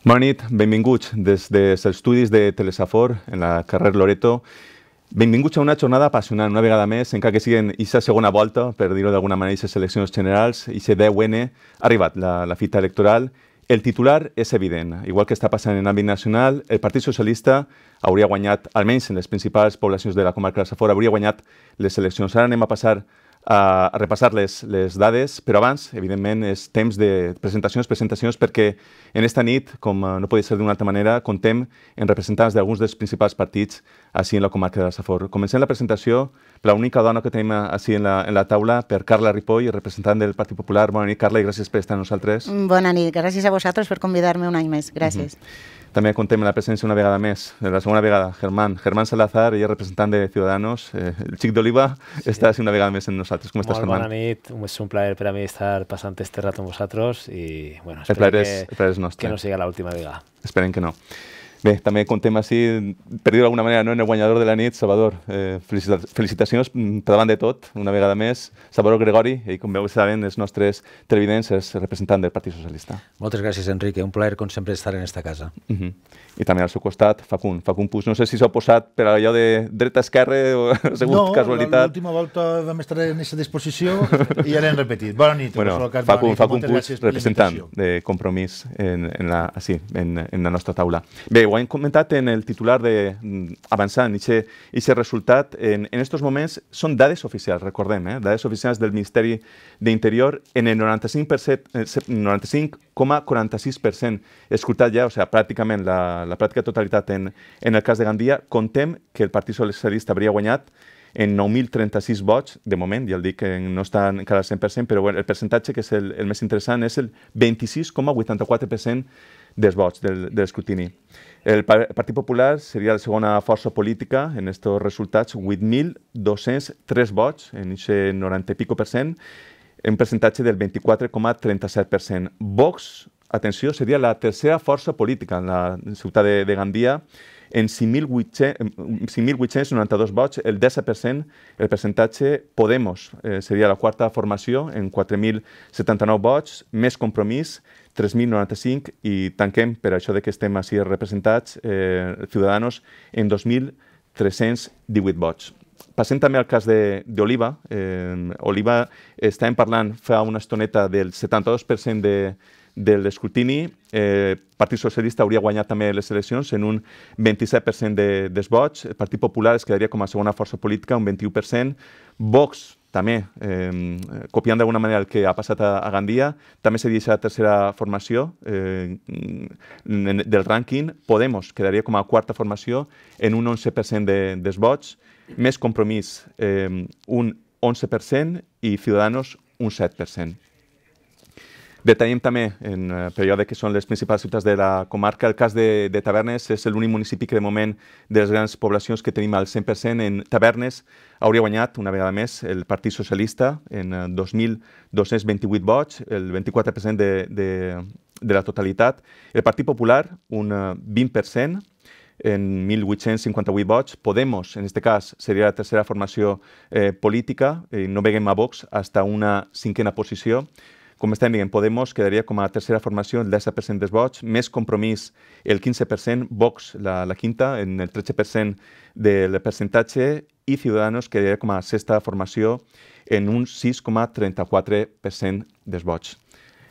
Bona nit, benvinguts des dels estudis de Telesafor en la carrer Loreto. Benvinguts a una jornada apassionant, una vegada més, encara que siguin aquesta segona volta, per dir-ho d'alguna manera, aquestes eleccions generals, i aquest 10N, ha arribat la, la fita electoral. El titular és evident. Igual que està passant en l'àmbit nacional, el Partit Socialista hauria guanyat, almenys en les principals poblacions de la comarca de Safor, hauria guanyat les eleccions. Ara anem a passar a, repassar les, les dades, però abans, evidentment, és temps de presentacions, presentacions, perquè en esta nit, com no podia ser d'una altra manera, contem en representants d'alguns dels principals partits així en la comarca de la Safor. Comencem la presentació per l'única dona que tenim així en la, en la taula, per Carla Ripoll, representant del Partit Popular. Bona nit, Carla, i gràcies per estar amb nosaltres. Bona nit, gràcies a vosaltres per convidar-me un any més. Gràcies. Uh -huh. També contem amb la presència una vegada més, la segona vegada, Germán. Germán Salazar, ella representant de Ciudadanos. Eh, el xic d'Oliva sí. està una vegada més en nosaltres. Com estàs, Germán? Bona nit, és un plaer per a mi estar passant este rato amb vosaltres i bueno, és, que, el plaer és nostre. que no sigui l'última vegada. Esperem que no. Bé, també contem així, per dir-ho d'alguna manera, no, en el guanyador de la nit, Salvador. Eh, felicitacions mm, per davant de tot, una vegada més. Salvador Gregori, i com veu saben, els nostres televidents, és representant del Partit Socialista. Moltes gràcies, Enrique. Un plaer, com sempre, estar en esta casa. Uh -huh. I també al seu costat, Facun. Facun Puig, no sé si s'ha posat per allò de dreta-esquerra o ha sigut no, casualitat. No, l'última volta vam estar en aquesta disposició i ara hem repetit. Bona nit. Bueno, Facun, Facun Puig, representant de compromís en, en, la, sí, en, en la nostra taula. Bé, ho hem comentat en el titular de mm, avançant, i aquest resultat, en, en estos moments són dades oficials, recordem, eh? dades oficials del Ministeri d'Interior en el 95,46%, 95 escoltat ja, o sigui, pràcticament la, la pràctica totalitat en, en el cas de Gandia, contem que el Partit Socialista hauria guanyat en 9.036 vots, de moment, ja el dic que no està encara al 100%, però bueno, el percentatge que és el, el més interessant és el 26,84% dels vots del, de l'escrutini. El Partit Popular seria la segona força política en aquests resultats, 8.203 vots, en aquest 90 i pico per cent, un percentatge del 24,37%. Vox, atenció, seria la tercera força política en la ciutat de, de Gandia, en 5.892 vots, el 10%, el percentatge Podemos eh, seria la quarta formació en 4.079 vots, més compromís, 3.095 i tanquem, per això de que estem així representats, eh, Ciudadanos, en 2.318 vots. Passem també al cas d'Oliva. Eh, Oliva estàvem parlant fa una estoneta del 72% de, de l'escrutini. Eh, Partit Socialista hauria guanyat també les eleccions en un 27% de, dels vots. El Partit Popular es quedaria com a segona força política, un 21%. Vox també, eh, copiant d'alguna manera el que ha passat a, a Gandia, també seria aquesta tercera formació eh, del rànquing. Podemos quedaria com a quarta formació en un 11% de, dels vots, més compromís eh, un 11% i Ciudadanos un 7%. Detallem també, en el període que són les principals ciutats de la comarca, el cas de, de Tavernes és l'únic municipi que de moment de les grans poblacions que tenim al 100% en Tavernes hauria guanyat una vegada més el Partit Socialista en 2.228 vots, el 24% de, de, de la totalitat. El Partit Popular, un 20%, en 1.858 vots. Podemos, en aquest cas, seria la tercera formació eh, política, eh, no veiem a Vox hasta una cinquena posició. Com estem dient, Podemos quedaria com a tercera formació, el 10% dels vots, més compromís el 15%, Vox la, la quinta, en el 13% del percentatge, i Ciudadanos quedaria com a sexta formació en un 6,34% dels vots.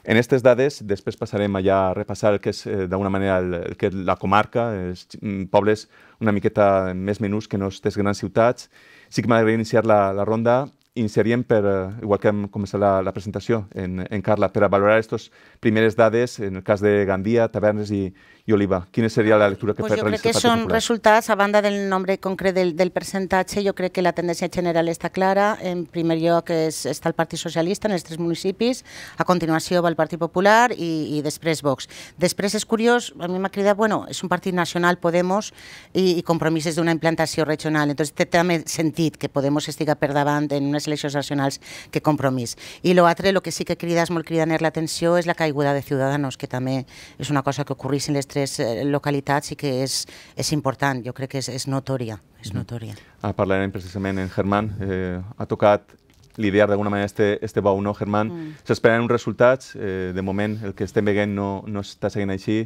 En aquestes dades, després passarem allà a repassar el que és eh, d'alguna manera el, el que la comarca, els mm, pobles una miqueta més menús que no les grans ciutats. Sí que m'agradaria iniciar la, la ronda iniciaríem per, eh, igual que hem començat la, la presentació en, en Carla, per a valorar aquestes primeres dades, en el cas de Gandia, Tavernes i, i Oliva. Quina seria la lectura que pues fer Jo crec que són popular? resultats, a banda del nombre concret del, del percentatge, jo crec que la tendència general està clara. En primer lloc és, està el Partit Socialista en els tres municipis, a continuació va el Partit Popular i, i després Vox. Després és curiós, a mi m'ha cridat, bueno, és un partit nacional, Podemos, i, i compromisos d'una implantació regional. Entonces té també sentit que Podemos estiga per davant en unes eleccions nacionals que compromís. I l'altre, el que sí que crida és molt cridaner l'atenció és la caiguda de Ciudadanos, que també és una cosa que ocorreix en les tres eh, localitats i que és, és important, jo crec que és, és notòria. És notòria. Ah, parlarem precisament en Germán. Eh, ha tocat lidiar d'alguna manera este, este bou, no, Germán? Mm. S'esperen uns resultats, eh, de moment el que estem veient no, no està seguint així.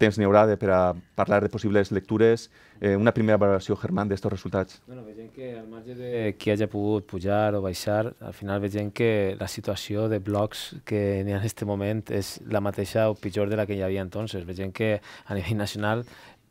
Temps n'hi haurà de, per a parlar de possibles lectures. Eh, una primera valoració, Germán, d'estos resultats. Bueno, veiem que al marge de qui hagi pogut pujar o baixar, al final veiem que la situació de blocs que n'hi ha en aquest moment és la mateixa o pitjor de la que hi havia entonces. Veiem que a nivell nacional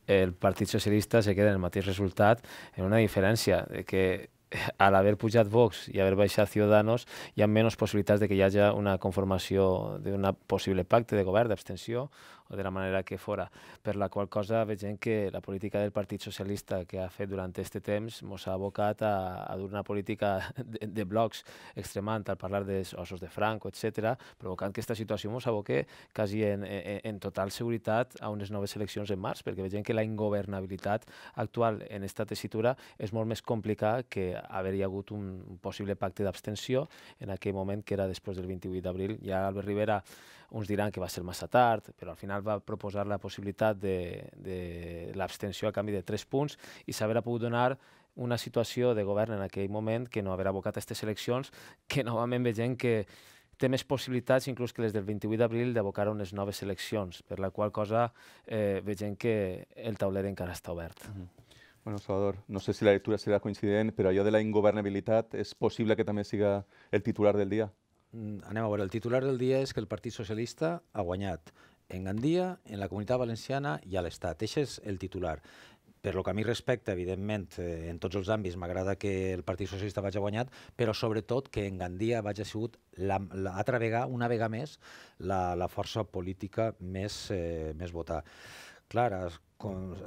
el Partit Socialista se queda en el mateix resultat en una diferència de que al haver pujat Vox i haver baixat Ciudadanos hi ha menys possibilitats de que hi hagi una conformació d'un possible pacte de govern d'abstenció de la manera que fora. Per la qual cosa veiem que la política del Partit Socialista que ha fet durant aquest temps ens ha abocat a, a dur una política de, de blocs extremant al parlar dels ossos de Franco, etc, provocant que aquesta situació ens aboque quasi en, en, en total seguretat a unes noves eleccions en març, perquè veiem que la ingovernabilitat actual en aquesta tessitura és molt més complicada que haver-hi hagut un, possible pacte d'abstenció en aquell moment que era després del 28 d'abril. Ja Albert Rivera uns diran que va ser massa tard, però al final va proposar la possibilitat de, de l'abstenció a canvi de tres punts i s'haver pogut donar una situació de govern en aquell moment que no haver abocat aquestes eleccions, que novament veiem que té més possibilitats, inclús que les del 28 d'abril, d'abocar unes noves eleccions, per la qual cosa eh, veiem que el tauler encara està obert. Mm -hmm. Bueno, Salvador, no sé si la lectura serà coincident, però allò de la ingovernabilitat és possible que també siga el titular del dia? Mm, anem a veure, el titular del dia és que el Partit Socialista ha guanyat en Gandia, en la Comunitat Valenciana i a l'Estat. Això és el titular. Per lo que a mi respecta, evidentment, eh, en tots els àmbits m'agrada que el Partit Socialista vagi guanyat, però sobretot que en Gandia vagi sigut l'altra vegada, una vegada més, la, la força política més, eh, més votada. Clar,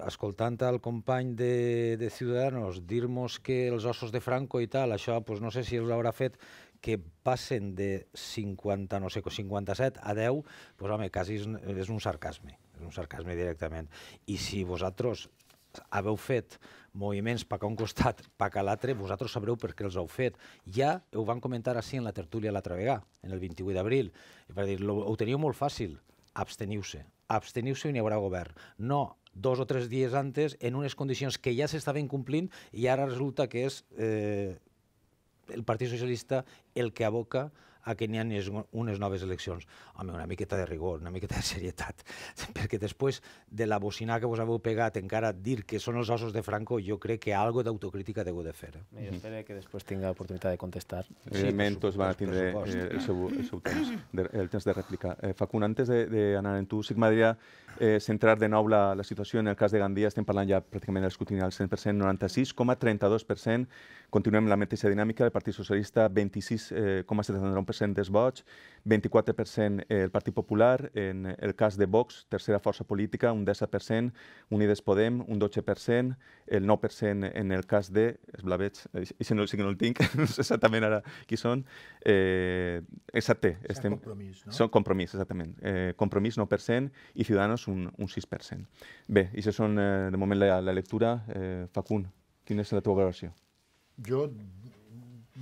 escoltant el company de, de Ciudadanos dir-nos que els ossos de Franco i tal, això pues, no sé si els haurà fet que passen de 50, no sé, 57 a 10, pues, home, quasi és, és un sarcasme, és un sarcasme directament. I si vosaltres haveu fet moviments a un costat, pa a l'altre, vosaltres sabreu per què els heu fet. Ja ho van comentar així en la tertúlia l'altra vegada, en el 28 d'abril. Per dir, ho, ho teniu molt fàcil, absteniu-se. Absteniu-se i n'hi haurà govern. No dos o tres dies antes, en unes condicions que ja s'estaven complint i ara resulta que és eh, el Partit Socialista el que aboca a que n'hi ha unes noves eleccions. Home, una miqueta de rigor, una miqueta de serietat, perquè després de la bocina que vos haveu pegat encara dir que són els ossos de Franco, jo crec que algo d'autocrítica deu de fer. Eh? Jo espero que després tinga oportunitat de contestar. Evidentment, tots van tindre eh, el, seu, el seu temps, de, el temps de rèplica. Eh, Facun, antes d'anar en tu, sí que m'agradaria eh, centrar de nou la, la situació en el cas de Gandia, estem parlant ja pràcticament de l'escrutini al 100%, 96,32%, continuem la mateixa dinàmica, el Partit Socialista 26,79% 24% dels vots, 24% el Partit Popular, en el cas de Vox, tercera força política, un 10%, Unides Podem, un 12%, el 9% en el cas de, els blavets, això no, sí que no el tinc, no sé exactament ara qui són, eh, exacte, estem, compromís, no? Són compromís, exactament. Eh, compromís 9% i Ciudadanos un, un 6%. Bé, i això són eh, de moment la, la lectura. Eh, Facun, quina és la teva valoració? Jo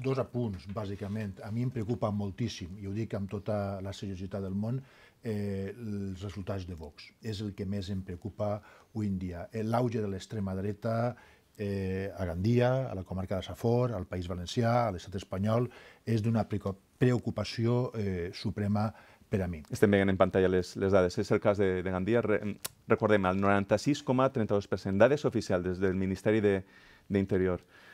dos apunts, bàsicament. A mi em preocupa moltíssim, i ho dic amb tota la seriositat del món, eh, els resultats de Vox. És el que més em preocupa avui en dia. Eh, l'auge de l'extrema dreta eh, a Gandia, a la comarca de Safor, al País Valencià, a l'estat espanyol, és d'una preocupació eh, suprema per a mi. Estem veient en pantalla les, les dades. És el cas de, de Gandia. Re, recordem, el 96,32%. Dades oficials des del Ministeri d'Interior. De,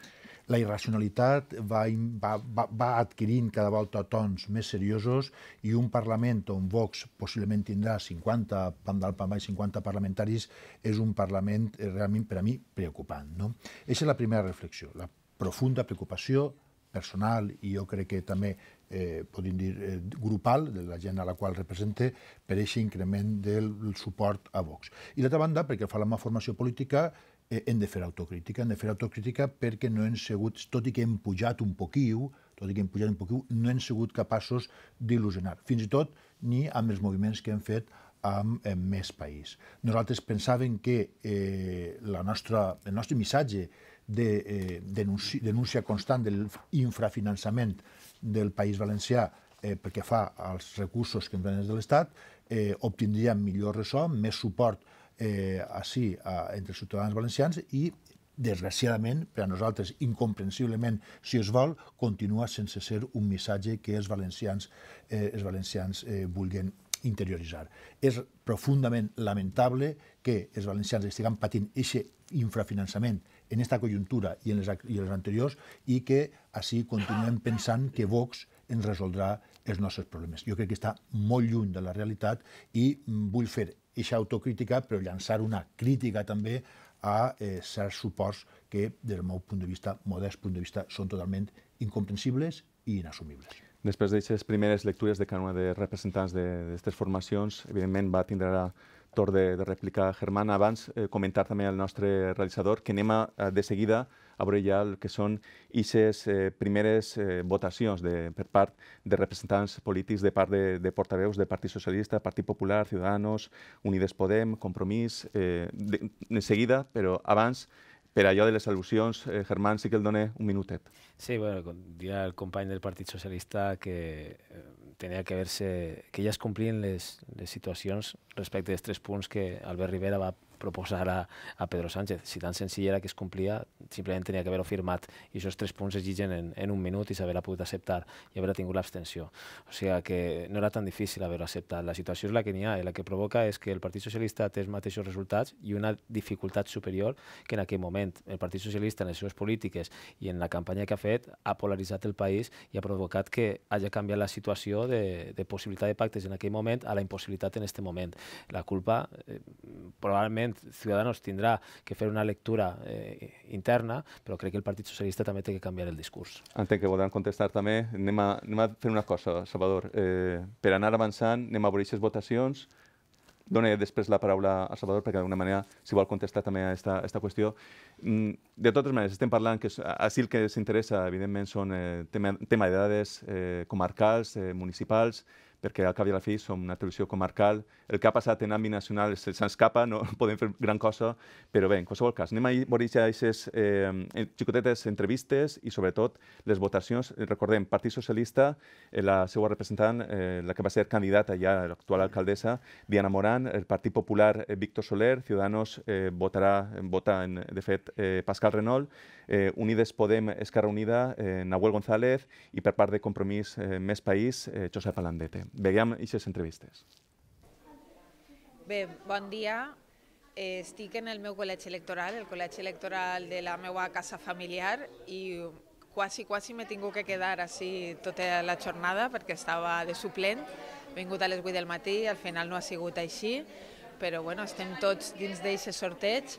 la irracionalitat va, va, va, va adquirint cada volta tons més seriosos i un Parlament on Vox possiblement tindrà 50, pam dalt, pam baix, 50 parlamentaris, és un Parlament eh, realment per a mi preocupant. No? Aquesta és la primera reflexió, la profunda preocupació personal i jo crec que també eh, podem dir eh, grupal de la gent a la qual represente per aquest increment del suport a Vox. I d'altra banda, perquè fa la meva formació política, hem de fer autocrítica, hem de fer autocrítica perquè no hem sigut, tot i que hem pujat un poquiu, tot i que hem pujat un poquiu, no hem sigut capaços d'il·lusionar, fins i tot ni amb els moviments que hem fet amb, amb més país. Nosaltres pensàvem que eh, la nostra, el nostre missatge de eh, denúncia, denúncia constant de l'infrafinançament del País Valencià eh, perquè fa als recursos que ens venen de l'Estat, eh, obtindria millor ressò, més suport eh, així a, entre els ciutadans valencians i desgraciadament, per a nosaltres, incomprensiblement, si es vol, continua sense ser un missatge que els valencians, eh, els valencians eh, vulguen interioritzar. És profundament lamentable que els valencians estiguem patint aquest infrafinançament en aquesta conjuntura i en les, i les anteriors i que així continuem pensant que Vox ens resoldrà els nostres problemes. Jo crec que està molt lluny de la realitat i mm, vull fer aquesta autocrítica, però llançar una crítica també a eh, certs suports que, des del meu punt de vista, modest punt de vista, són totalment incomprensibles i inassumibles. Després d'aquestes primeres lectures de una de representants d'aquestes formacions, evidentment va tindre torn de, de replicar Germán. Abans, eh, comentar també al nostre realitzador que anem a, de seguida a veure ja el que són aquestes eh, primeres eh, votacions de, per part de representants polítics, de part de, de portaveus del Partit Socialista, Partit Popular, Ciudadanos, Unides Podem, Compromís, eh, de, de seguida, però abans per allò de les al·lusions, eh, Germán, sí que el dona un minutet. Sí, bueno, dirà el company del Partit Socialista que eh, tenia que veure que ja es complien les, les situacions respecte dels tres punts que Albert Rivera va proposar a, a Pedro Sánchez. Si tan senzill era que es complia, simplement tenia que haver-ho firmat i aquests tres punts es lligen en, en un minut i s'haver pogut acceptar i haver tingut l'abstenció. O sigui que no era tan difícil haver-ho acceptat. La situació és la que n'hi ha i la que provoca és que el Partit Socialista té els mateixos resultats i una dificultat superior que en aquell moment. El Partit Socialista en les seves polítiques i en la campanya que ha fet ha polaritzat el país i ha provocat que hagi canviat la situació de, de possibilitat de pactes en aquell moment a la impossibilitat en aquest moment. La culpa eh, probablement Ciudadanos tindrà que fer una lectura eh, interna, però crec que el Partit Socialista també té que canviar el discurs. Entenc que voldran contestar també. Anem a, anem a fer una cosa, Salvador. Eh, per anar avançant, anem a obrir aquestes votacions. Dóna després la paraula a Salvador perquè d'alguna manera si vol contestar també a aquesta, a esta qüestió. Mm, de totes maneres, estem parlant que així el que s'interessa, evidentment, són eh, tema, tema de dades eh, comarcals, eh, municipals, perquè al cap i a la fi som una televisió comarcal. El que ha passat en àmbit nacional se'ns escapa, no podem fer gran cosa, però bé, en qualsevol cas, anem a veure ja aquestes eh, xicotetes entrevistes i sobretot les votacions. Recordem, Partit Socialista, eh, la seva representant, eh, la que va ser candidata ja, l'actual alcaldessa, Diana Morán, el Partit Popular, eh, Víctor Soler, Ciudadanos eh, votarà, vota, en, de fet, eh, Pascal Renault, eh, Unides Podem, Esquerra Unida, eh, Nahuel González i per part de Compromís eh, Més País, eh, Josep Alandete. Veiem aquestes entrevistes. Bé, bon dia. Estic en el meu col·legi electoral, el col·legi electoral de la meva casa familiar i quasi, quasi m'he tingut que quedar així tota la jornada perquè estava de suplent. He vingut a les 8 del matí, al final no ha sigut així, però bueno, estem tots dins d'aquest sorteig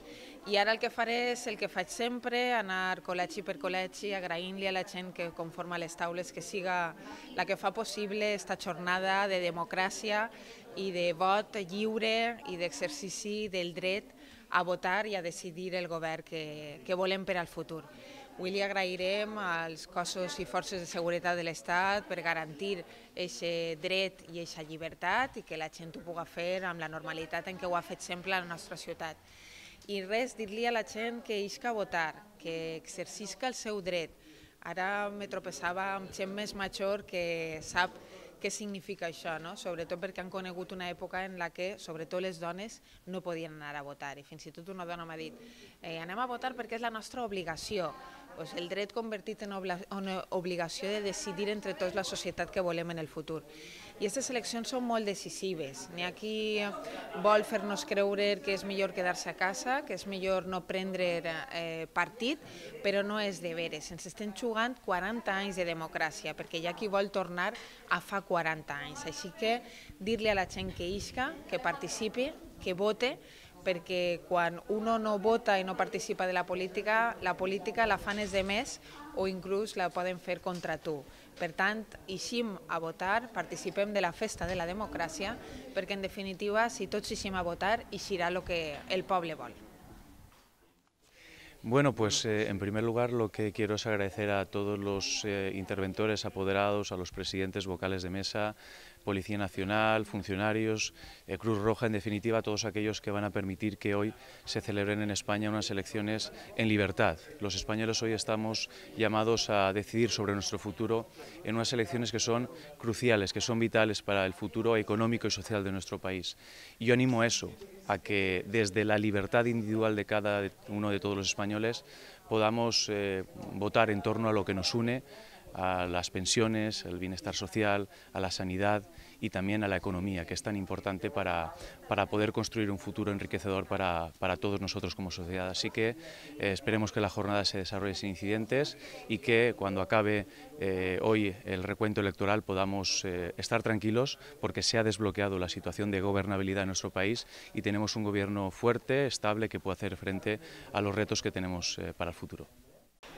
i ara el que faré és el que faig sempre, anar col·legi per col·legi, agraint-li a la gent que conforma les taules que siga la que fa possible esta jornada de democràcia i de vot lliure i d'exercici del dret a votar i a decidir el govern que, que volem per al futur. Avui li agrairem als cossos i forces de seguretat de l'Estat per garantir aquest dret i aquesta llibertat i que la gent ho puga fer amb la normalitat en què ho ha fet sempre a la nostra ciutat. I res, dir-li a la gent que isca a votar, que exercisca el seu dret. Ara me tropeçava amb gent més major que sap què significa això, no? sobretot perquè han conegut una època en la que, sobretot les dones, no podien anar a votar. I fins i tot una dona m'ha dit, eh, anem a votar perquè és la nostra obligació pues, el dret convertit en una obligació de decidir entre tots la societat que volem en el futur. I aquestes eleccions són molt decisives. N'hi ha qui vol fer-nos creure que és millor quedar-se a casa, que és millor no prendre eh, partit, però no és de veres. Ens estem jugant 40 anys de democràcia, perquè hi ha qui vol tornar a fa 40 anys. Així que dir-li a la gent que isca, que participi, que vote, perquè quan uno no vota i no participa de la política, la política la fan els demés o inclús la poden fer contra tu. Per tant, eixim a votar, participem de la festa de la democràcia, perquè en definitiva, si tots eixim a votar, eixirà el que el poble vol. Bueno, pues eh, en primer lugar lo que quiero es agradecer a todos los eh, interventores apoderados, a los presidentes vocales de mesa, Policía Nacional, funcionarios, eh, Cruz Roja, en definitiva todos aquellos que van a permitir que hoy se celebren en España unas elecciones en libertad. Los españoles hoy estamos llamados a decidir sobre nuestro futuro en unas elecciones que son cruciales, que son vitales para el futuro económico y social de nuestro país. Y yo animo a eso, a que desde la libertad individual de cada uno de todos los españoles podamos eh, votar en torno a lo que nos une, a las pensiones, al bienestar social, a la sanidad y también a la economía, que es tan importante para, para poder construir un futuro enriquecedor para, para todos nosotros como sociedad. Así que eh, esperemos que la jornada se desarrolle sin incidentes y que cuando acabe eh, hoy el recuento electoral podamos eh, estar tranquilos porque se ha desbloqueado la situación de gobernabilidad en nuestro país y tenemos un gobierno fuerte, estable, que puede hacer frente a los retos que tenemos para el futuro.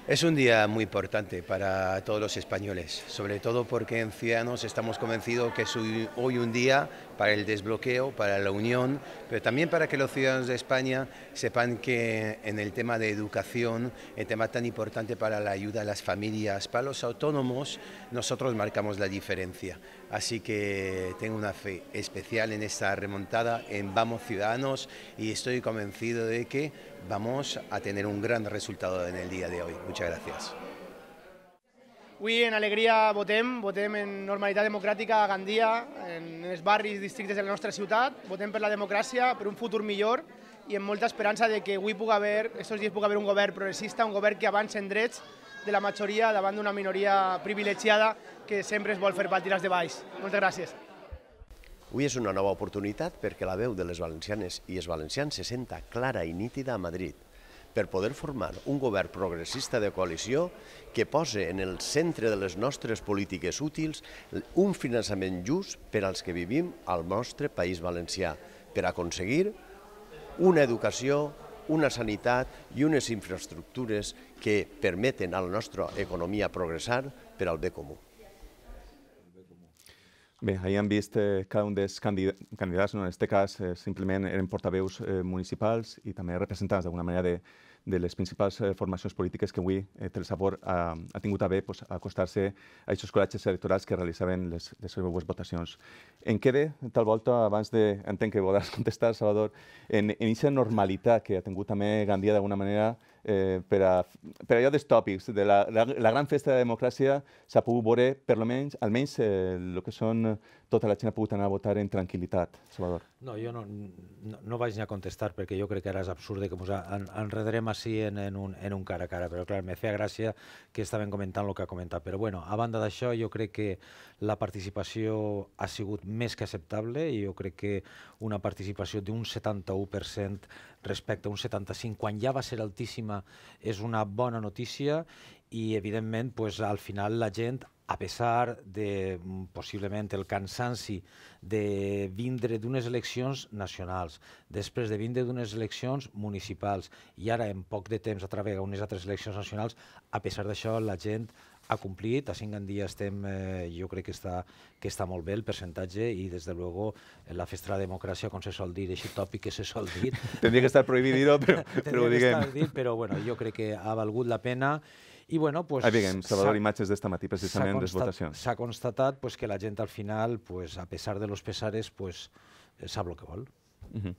Es un día muy importante para todos los españoles, sobre todo porque en Ciudadanos estamos convencidos que es hoy un día para el desbloqueo, para la unión, pero también para que los ciudadanos de España sepan que en el tema de educación, el tema tan importante para la ayuda a las familias, para los autónomos, nosotros marcamos la diferencia. Así que tengo una fe especial en esta remontada en Vamos Ciudadanos y estoy convencido de que vamos a tener un gran resultado en el día de hoy. Muchas gràcies. Avui en alegria votem, votem en normalitat democràtica a Gandia, en els barris districtes de la nostra ciutat, votem per la democràcia, per un futur millor i amb molta esperança de que avui pugui haver, aquests dies pugui haver un govern progressista, un govern que avança en drets de la majoria davant d'una minoria privilegiada que sempre es vol fer pàtries de baix. Moltes gràcies. Avui és una nova oportunitat perquè la veu de les valencianes i els valencians se senta clara i nítida a Madrid per poder formar un govern progressista de coalició que posi en el centre de les nostres polítiques útils un finançament just per als que vivim al nostre país valencià, per aconseguir una educació, una sanitat i unes infraestructures que permeten a la nostra economia progressar per al bé comú. Bé, ahir hem vist eh, cada un dels candidats, no? en aquest cas eh, simplement eren portaveus eh, municipals i també representants d'alguna manera de, de les principals eh, formacions polítiques que avui eh, Telesabor ha, ha tingut a bé pues, acostar-se a aquests col·legis electorals que realitzaven les, les seves votacions. En queda, tal volta, abans de... Entenc que podràs contestar, Salvador, en aquesta normalitat que ha tingut també Gandia d'alguna manera eh, per, a, per allò dels tòpics. De la, la, la gran festa de la democràcia s'ha pogut veure, per almenys, almenys eh, el que són tota la gent ha pogut anar a votar en tranquil·litat. Salvador. No, jo no, no, no vaig ni a contestar perquè jo crec que ara és absurd que ens en, enredarem així en, en, un, en un cara a cara, però clar, me feia gràcia que estaven comentant el que ha comentat. Però bueno, a banda d'això, jo crec que la participació ha sigut més que acceptable i jo crec que una participació d'un 71% respecte a un 75, quan ja va ser altíssima, és una bona notícia i, evidentment, pues, al final la gent a pesar de mm, possiblement el cansanci de vindre d'unes eleccions nacionals, després de vindre d'unes eleccions municipals i ara en poc de temps a través d'unes altres eleccions nacionals, a pesar d'això la gent ha complit, a cinc dies estem, eh, jo crec que està, que està molt bé el percentatge i des de luego la festa de la democràcia, com se sol dir, així tòpic que se sol dir. Tendria que estar prohibit dir-ho, però, però ho diguem. Dir, però bueno, jo crec que ha valgut la pena i bueno, pues, ah, diguem, Salvador, imatges d'esta matí, precisament, de votacions. S'ha constatat pues, que la gent al final, pues, a pesar de los pesares, pues, sap el que vol. Uh -huh.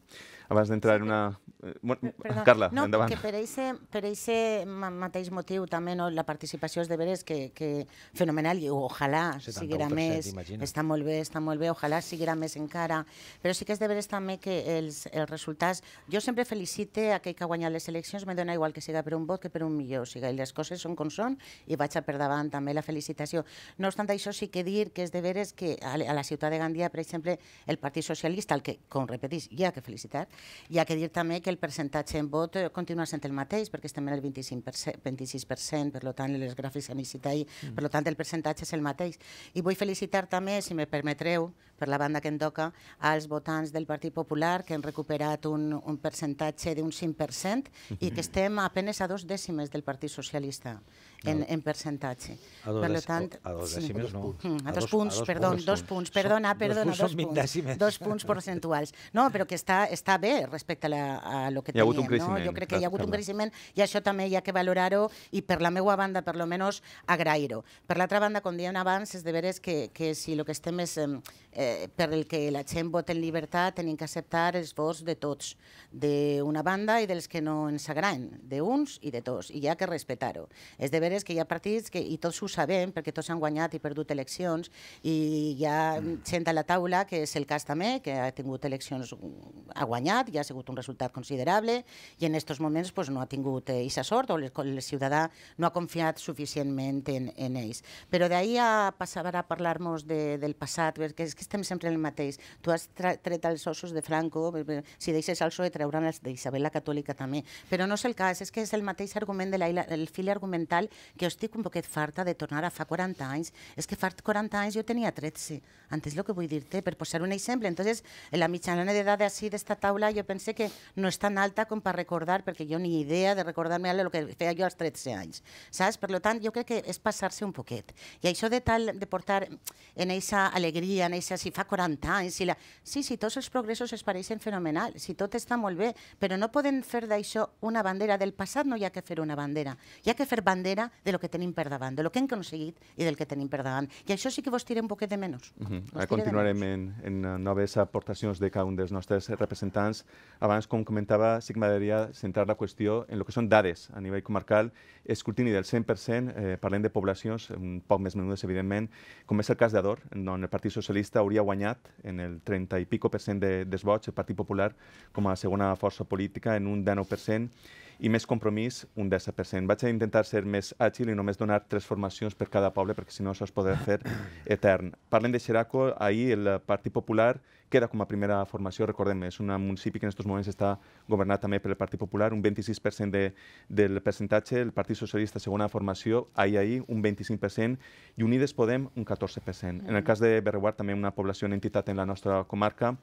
Abans d'entrar en una... Eh, bueno, Perdó, Carla, no, endavant. que per aquest mateix motiu també no, la participació és de veres que, que fenomenal i ojalà siguera més, imagina. està molt bé, està molt bé, ojalà siguera més encara, però sí que és de veres també que els, els resultats, jo sempre felicite a aquell que ha guanyat les eleccions, me dona igual que siga per un vot que per un millor, o sigui, les coses són com són i vaig a per davant també la felicitació. No obstant això sí que dir que és de veres que a la ciutat de Gandia, per exemple, el Partit Socialista, el que, com repetís, hi ha que felicitar. Hi ha que dir també que el percentatge en vot eh, continua sent el mateix, perquè estem en el 25%, 26%, per tant, les gràfics han eixit ahir, mm. per tant, el percentatge és el mateix. I vull felicitar també, si me permetreu, per la banda que em toca, als votants del Partit Popular, que han recuperat un, un percentatge d'un 5% mm -hmm. i que estem apenes a dos dècimes del Partit Socialista en, en percentatge. A dos, per tant, a dos dècimes sí, no. A, dos, punts, a dos perdó, punts. dos punts, perdona, perdona, dos punts, dos punts, dos punts percentuals. No, però que està, està bé respecte a, la, a lo que hi ha teníem. Hagut un creixement, no? Jo crec que hi ha hagut un creixement i això també hi ha que valorar-ho i per la meva banda, per lo menos, agrair-ho. Per l'altra banda, com dèiem abans, és de veres que, que si el que estem és eh, per el que la gent vota en llibertat, tenim que acceptar els vots de tots, d'una banda i dels que no ens agraden, d'uns i de tots, i hi ha que respectar-ho. És de veres que hi ha partits, que, i tots ho sabem, perquè tots han guanyat i perdut eleccions, i hi ha gent a la taula, que és el cas també, que ha tingut eleccions, ha guanyat, i ha sigut un resultat considerable, i en aquests moments pues, no ha tingut aquesta eh, sort, o el, el ciutadà no ha confiat suficientment en, en ells. Però d'ahir a passar a parlar-nos de, del passat, perquè és que estem estem sempre en el mateix. Tu has tret els ossos de Franco, si deixes el PSOE trauran els d'Isabel la Catòlica també. Però no és el cas, és que és el mateix argument de la, el fil argumental que jo estic un poquet farta de tornar a fa 40 anys. És que fa 40 anys jo tenia 13, entens el que vull dir-te? Per posar un exemple. Entonces, la mitjana d'edat així d'esta taula jo pense que no és tan alta com per recordar, perquè jo ni idea de recordar-me el que feia jo als 13 anys. Saps? Per tant, jo crec que és passar-se un poquet. I això de tal, de portar en aquesta alegria, en eixa, si fa 40 anys, si la... sí, sí, tots els progressos es pareixen fenomenal, si tot està molt bé, però no poden fer d'això una bandera. Del passat no hi ha que fer una bandera, hi ha que fer bandera de lo que tenim per davant, de lo que hem aconseguit i del que tenim per davant. I això sí que vos tira un poquet de menys. Uh -huh. Ara continuarem en, en noves aportacions de cada un dels nostres representants. Abans, com comentava, sí que m'agradaria centrar la qüestió en el que són dades a nivell comarcal, escrutini del 100%, eh, parlem de poblacions un poc més menudes, evidentment, com és el cas d'Ador, on el Partit Socialista hauria guanyat en el 30 i pico per cent de, dels vots, el Partit Popular com a segona força política en un 19%, i més compromís, un 10%. Vaig a intentar ser més àgil i només donar tres formacions per cada poble, perquè si no això es podrà fer etern. Parlem de Xeraco, ahir el Partit Popular queda com a primera formació, recordem, és un municipi que en aquests moments està governat també per el Partit Popular, un 26% de, del percentatge, el Partit Socialista segona formació, ahir ahir un 25% i Unides Podem un 14%. En el cas de Berreguard també una població en entitat en la nostra comarca,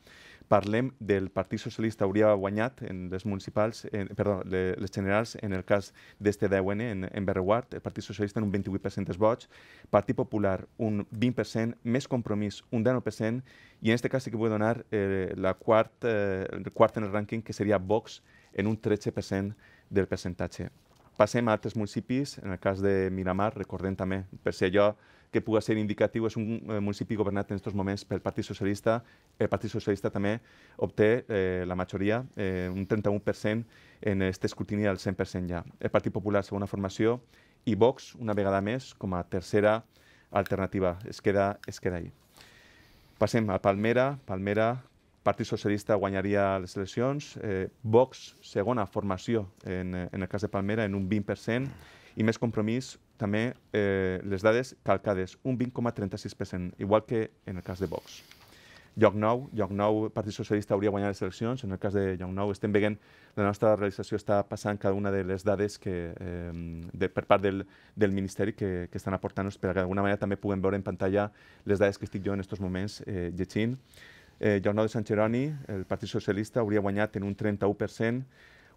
parlem del Partit Socialista hauria guanyat en les municipals, en, perdó, les generals, en el cas d'este 10N en, en Berreguard, el Partit Socialista en un 28% dels vots, Partit Popular un 20%, més compromís un 19%, i en aquest cas sí que vull donar eh, la quart, eh, el quart en el rànquing, que seria Vox, en un 13% del percentatge. Passem a altres municipis, en el cas de Miramar, recordem també, per si allò que pugui ser indicatiu, és un eh, municipi governat en aquests moments pel Partit Socialista. El Partit Socialista també obté eh, la majoria, eh, un 31% en aquest escrutini del 100% ja. El Partit Popular, segona formació, i Vox, una vegada més, com a tercera alternativa. Es queda, es queda ahí. Passem a Palmera. Palmera, Partit Socialista guanyaria les eleccions. Eh, Vox, segona formació en, en el cas de Palmera, en un 20%. I més compromís, també eh, les dades calcades, un 20,36%, igual que en el cas de Vox. Lloc nou, Lloc nou, Partit Socialista hauria guanyat les eleccions. En el cas de Lloc nou estem veient, la nostra realització està passant cada una de les dades que, eh, de, per part del, del Ministeri que, que estan aportant-nos per d'alguna manera també puguem veure en pantalla les dades que estic jo en aquests moments eh, llegint. Eh, Lloc nou de Sant Geroni, el Partit Socialista hauria guanyat en un 31%,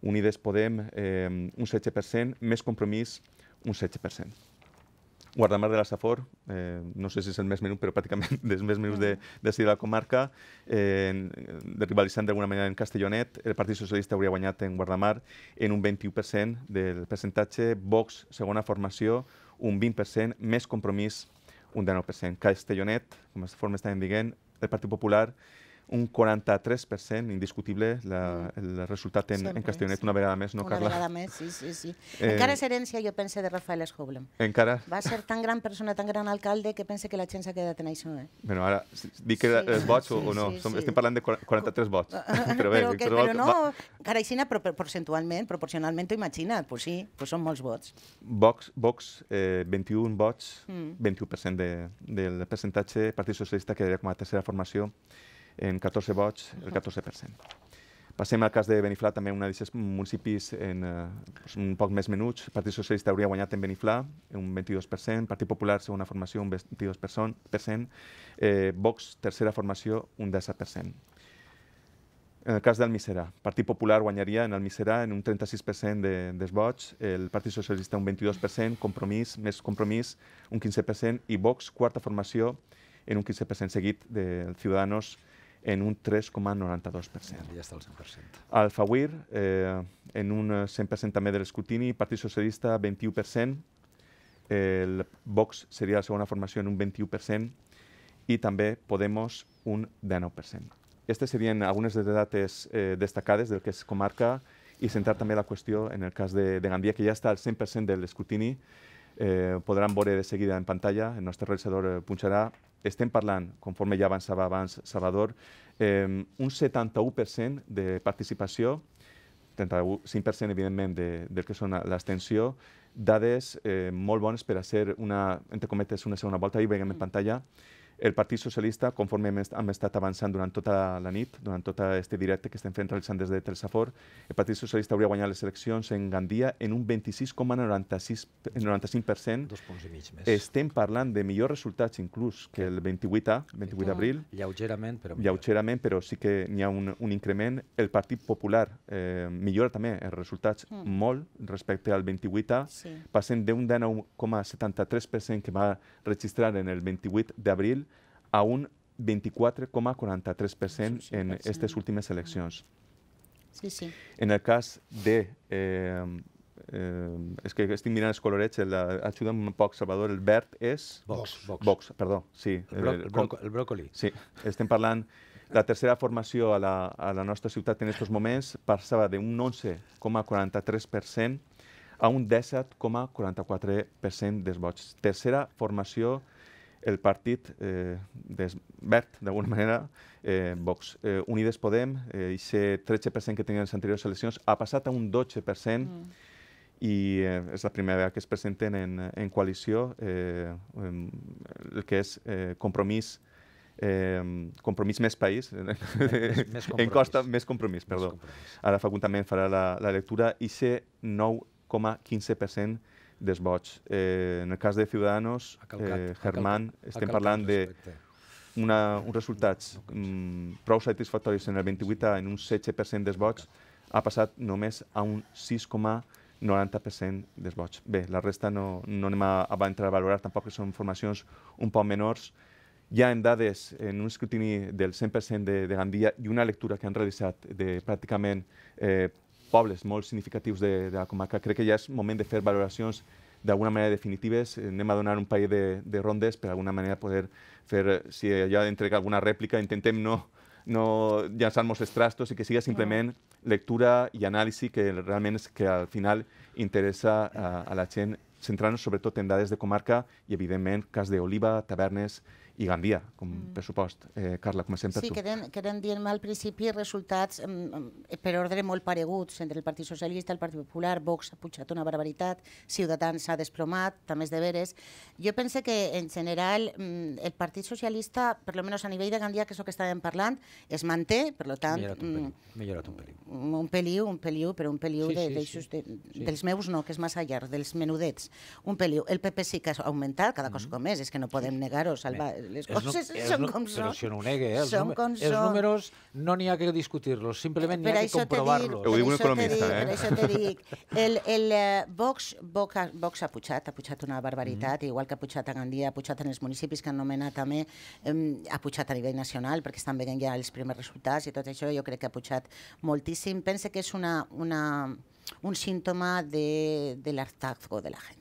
Unides Podem eh, un 16%, més compromís un 16%. Guardamar de la Safor, eh, no sé si és el més menut, però pràcticament dels més menuts de, de de la comarca, eh, de rivalitzant d'alguna manera en Castellonet, el Partit Socialista hauria guanyat en Guardamar en un 21% del percentatge, Vox, segona formació, un 20%, més compromís, un 19%. Castellonet, com es forma estan dient, el Partit Popular, un 43% indiscutible la, mm. el resultat en, Sempre, en Castellonet sí. una vegada més, no, una Carla? Una vegada més, sí, sí. sí. Eh, encara és herència, jo pense, de Rafael Schoblem. Encara? Va ser tan gran persona, tan gran alcalde, que pense que la gent s'ha quedat en això. Eh? Bueno, ara, dic que sí, els vots sí, o, o no, sí, Som, sí. estem parlant de 43 vots. però, bé, però, que, però, no, va... encara així, però percentualment, proporcionalment, t'ho imagina't, pues sí, pues són molts vots. Vox, Vox eh, 21 vots, mm. 21% de, del percentatge, Partit Socialista quedaria com a tercera formació, en 14 vots, el 14%. Passem al cas de Beniflà, també un dels municipis en, eh, un poc més menuts. El Partit Socialista hauria guanyat en Beniflà, un 22%, Partit Popular, segona formació, un 22%, eh, Vox, tercera formació, un 10%. En el cas d'Almissera, Partit Popular guanyaria en Almissera en un 36% de, dels vots, el Partit Socialista un 22%, Compromís, més Compromís, un 15%, i Vox, quarta formació, en un 15% seguit de Ciudadanos, en un 3,92%. Ja està al 100%. Alfauir, eh, en un 100% també de l'escrutini, Partit Socialista 21%, el Vox seria la segona formació en un 21% i també Podemos un 19%. Aquestes serien algunes de les dates eh, destacades del que és comarca i centrar també la qüestió en el cas de, de Gandia, que ja està al 100% de l'escrutini. Eh, podran veure de seguida en pantalla, el nostre realitzador eh, punxarà estem parlant, conforme ja avançava abans Salvador, eh, un 71% de participació, 35% evidentment de, del que són l'extensió, dades eh, molt bones per a ser una, entre cometes, una segona volta, i veiem en mm. El Partit Socialista, conforme hem, hem estat avançant durant tota la nit, durant tot aquest directe que estem fent realitzant des de Telsafor, el Partit Socialista hauria guanyat les eleccions en Gandia en un 26,95%. Dos punts i mig més. Estem parlant de millors resultats inclús que el 28A, 28 d'abril. Lleugerament, però millor. Lleugerament, però sí que n'hi ha un, un increment. El Partit Popular eh, millora també els resultats mm. molt respecte al 28A. Sí. Passen d'un 19,73% que va registrar en el 28 d'abril a un 24,43% en aquestes últimes eleccions. Sí, sí. En el cas de... Eh, eh, és que estic mirant els colorets, ajuda'm un poc, Salvador, el verd és... Vox. Vox, Vox perdó, sí. El, bro el, broc el bròcoli. Sí, estem parlant... La tercera formació a la, a la nostra ciutat en aquests moments passava d'un 11,43% a un 17,44% dels vots. Tercera formació el partit eh, verd, d'alguna manera, eh, Vox. Eh, Unides Podem, eh, 13% que tenien les anteriors eleccions, ha passat a un 12% mm. i eh, és la primera vegada que es presenten en, en coalició eh, el que és eh, compromís eh, compromís més país, més, més compromís. en costa més compromís, perdó. Més compromís. Ara Facunt també farà la, la lectura i ser 9,15% dels vots. Eh, en el cas de Ciudadanos, eh, Germán, estem parlant de una, uns resultats mm, prou satisfactoris en el 28 en un 16% dels vots, ha passat només a un 6,90% dels vots. Bé, la resta no, no anem a, a entrar a valorar, tampoc que són informacions un poc menors. Ja en dades, en un escrutini del 100% de, de Gandia i una lectura que han realitzat de pràcticament eh, pobles molt significatius de, de la comarca. Crec que ja és moment de fer valoracions d'alguna manera definitives. Anem a donar un parell de, de rondes per alguna manera poder fer, si hi ha d'entregar alguna rèplica, intentem no, no llançar-nos els trastos i que siga simplement lectura i anàlisi que realment és que al final interessa a, a la gent centrant-nos sobretot en dades de comarca i, evidentment, cas d'Oliva, tavernes i Gandia, com mm. pressupost. Eh, Carla, comencem per sí, tu. Sí, queden, queden dient al principi resultats eh, per ordre molt pareguts entre el Partit Socialista, el Partit Popular, Vox ha pujat una barbaritat, Ciutadans s'ha desplomat, també és de veres. Jo penso que, en general, mm, el Partit Socialista, per lo menos a nivell de Gandia, que és el que estàvem parlant, es manté, per lo tant... Millorat un peliu, mm, millorat un peliu. Un peliu, un peliu, però un peliu sí, de, sí, sí. De, sí. dels meus no, que és massa llarg, dels menudets. Un peliu. El PP sí que ha augmentat cada cosa mm -hmm. com és, és que no podem negar-ho, Salva. Bé les coses no, són com són. Però si no ho negue, eh? els, són com els números no n'hi ha que discutir-los, simplement n'hi ha que comprovar-los. Ho diu un economista, eh? Per això te dic, el, el uh, Vox, Vox, Vox ha pujat, ha pujat una barbaritat, mm. igual que ha pujat a Gandia, ha pujat en els municipis que han nomenat també, um, ha pujat a nivell nacional, perquè estan veient ja els primers resultats i tot això, jo crec que ha pujat moltíssim. Pense que és una, una, un símptoma de, de l'hartazgo de la gent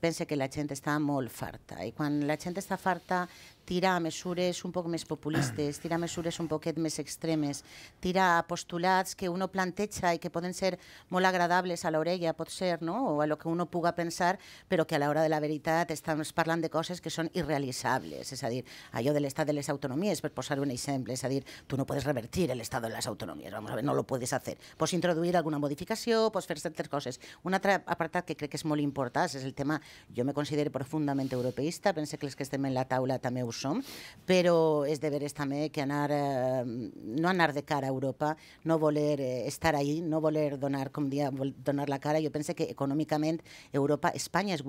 pense que la gent està molt farta i quan la gent està farta tirar a mesures un poc més populistes, tirar a mesures un poquet més extremes, tirar a postulats que uno planteja i que poden ser molt agradables a l'orella, pot ser, no? o a lo que uno puga pensar, però que a l'hora de la veritat estem parlant de coses que són irrealitzables, és a dir, allò de l'estat de les autonomies, per posar un exemple, és a dir, tu no podes revertir l'estat de les autonomies, vamos a ver, no lo puedes hacer. Pots introduir alguna modificació, pots fer certes coses. Un altre apartat que crec que és molt important és el tema, jo me considero profundament europeista, pense que els que estem en la taula també ho som, però és de veres també que anar, eh, no anar de cara a Europa, no voler eh, estar ahí, no voler donar, com dia, donar la cara. Jo penso que econòmicament Europa, Espanya és,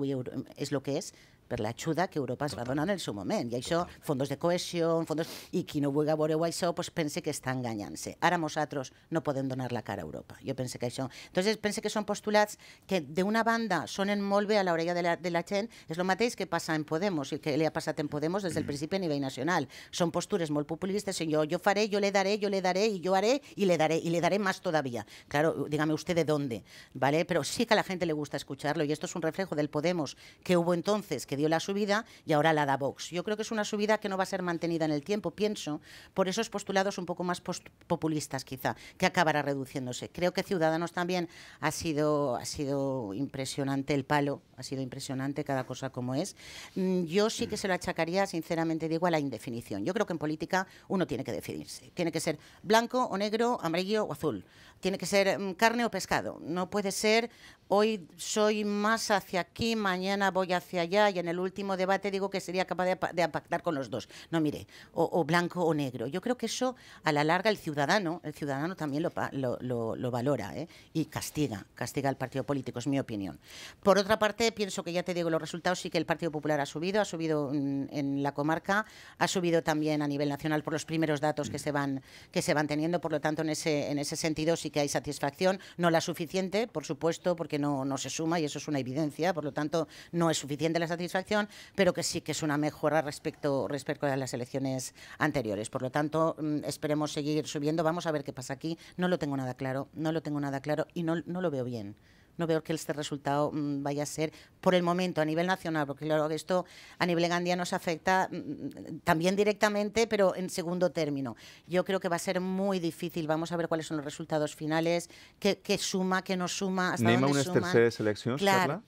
és el que és, per l'ajuda que Europa es va donar en el seu moment. I això, fondos de cohesió, fondos... i qui no vulgui veure això, pues pense que està enganyant-se. Ara nosaltres no podem donar la cara a Europa. Jo penso que això... Entonces, pense que són postulats que d'una banda sonen molt bé a l'orella de, la, de la gent, és el mateix que passa en Podemos, i que li ha passat en Podemos des del principi a nivell nacional. Són postures molt populistes, jo, jo faré, jo le daré, jo le daré, i jo haré, i le daré, y le daré más todavía. Claro, dígame usted de dónde, ¿vale? Pero sí que a la gente le gusta escucharlo, y esto es un reflejo del Podemos que hubo entonces, que dio la subida y ahora la da Vox. Yo creo que es una subida que no va a ser mantenida en el tiempo, pienso, por esos postulados un poco más populistas quizá, que acabará reduciéndose. Creo que Ciudadanos también ha sido, ha sido impresionante el palo, ha sido impresionante cada cosa como es. Mm, yo sí que se lo achacaría, sinceramente digo, a la indefinición. Yo creo que en política uno tiene que decidirse. Tiene que ser blanco o negro, amarillo o azul. tiene que ser mm, carne o pescado. No puede ser hoy soy más hacia aquí, mañana voy hacia allá y en el último debate digo que sería capaz de, de pactar con los dos. No, mire, o, blanco o negro. Yo creo que eso a la larga el ciudadano, el ciudadano también lo, lo, valora ¿eh? y castiga, castiga al partido político, es mi opinión. Por otra parte, pienso que ya te digo los resultados, sí que el Partido Popular ha subido, ha subido en, la comarca, ha subido también a nivel nacional por los primeros datos que se van, que se van teniendo, por lo tanto en ese, en ese sentido sí que hay satisfacción, no la suficiente, por supuesto, porque no, no se suma y eso es una evidencia, por lo tanto no es suficiente la satisfacción, pero que sí que es una mejora respecto, respecto a las elecciones anteriores. Por lo tanto, mm, esperemos seguir subiendo. Vamos a ver qué pasa aquí. No lo tengo nada claro, no lo tengo nada claro y no, no lo veo bien no veo que este resultado mm, vaya a ser por el momento a nivel nacional, porque claro, esto a nivel Gandía nos afecta mm, también directamente, pero en segundo término. Yo creo que va a ser muy difícil. Vamos a ver cuáles son los resultados finales, qué, suma, qué no suma, hasta Anem dónde suma. terceres eleccions, Carla?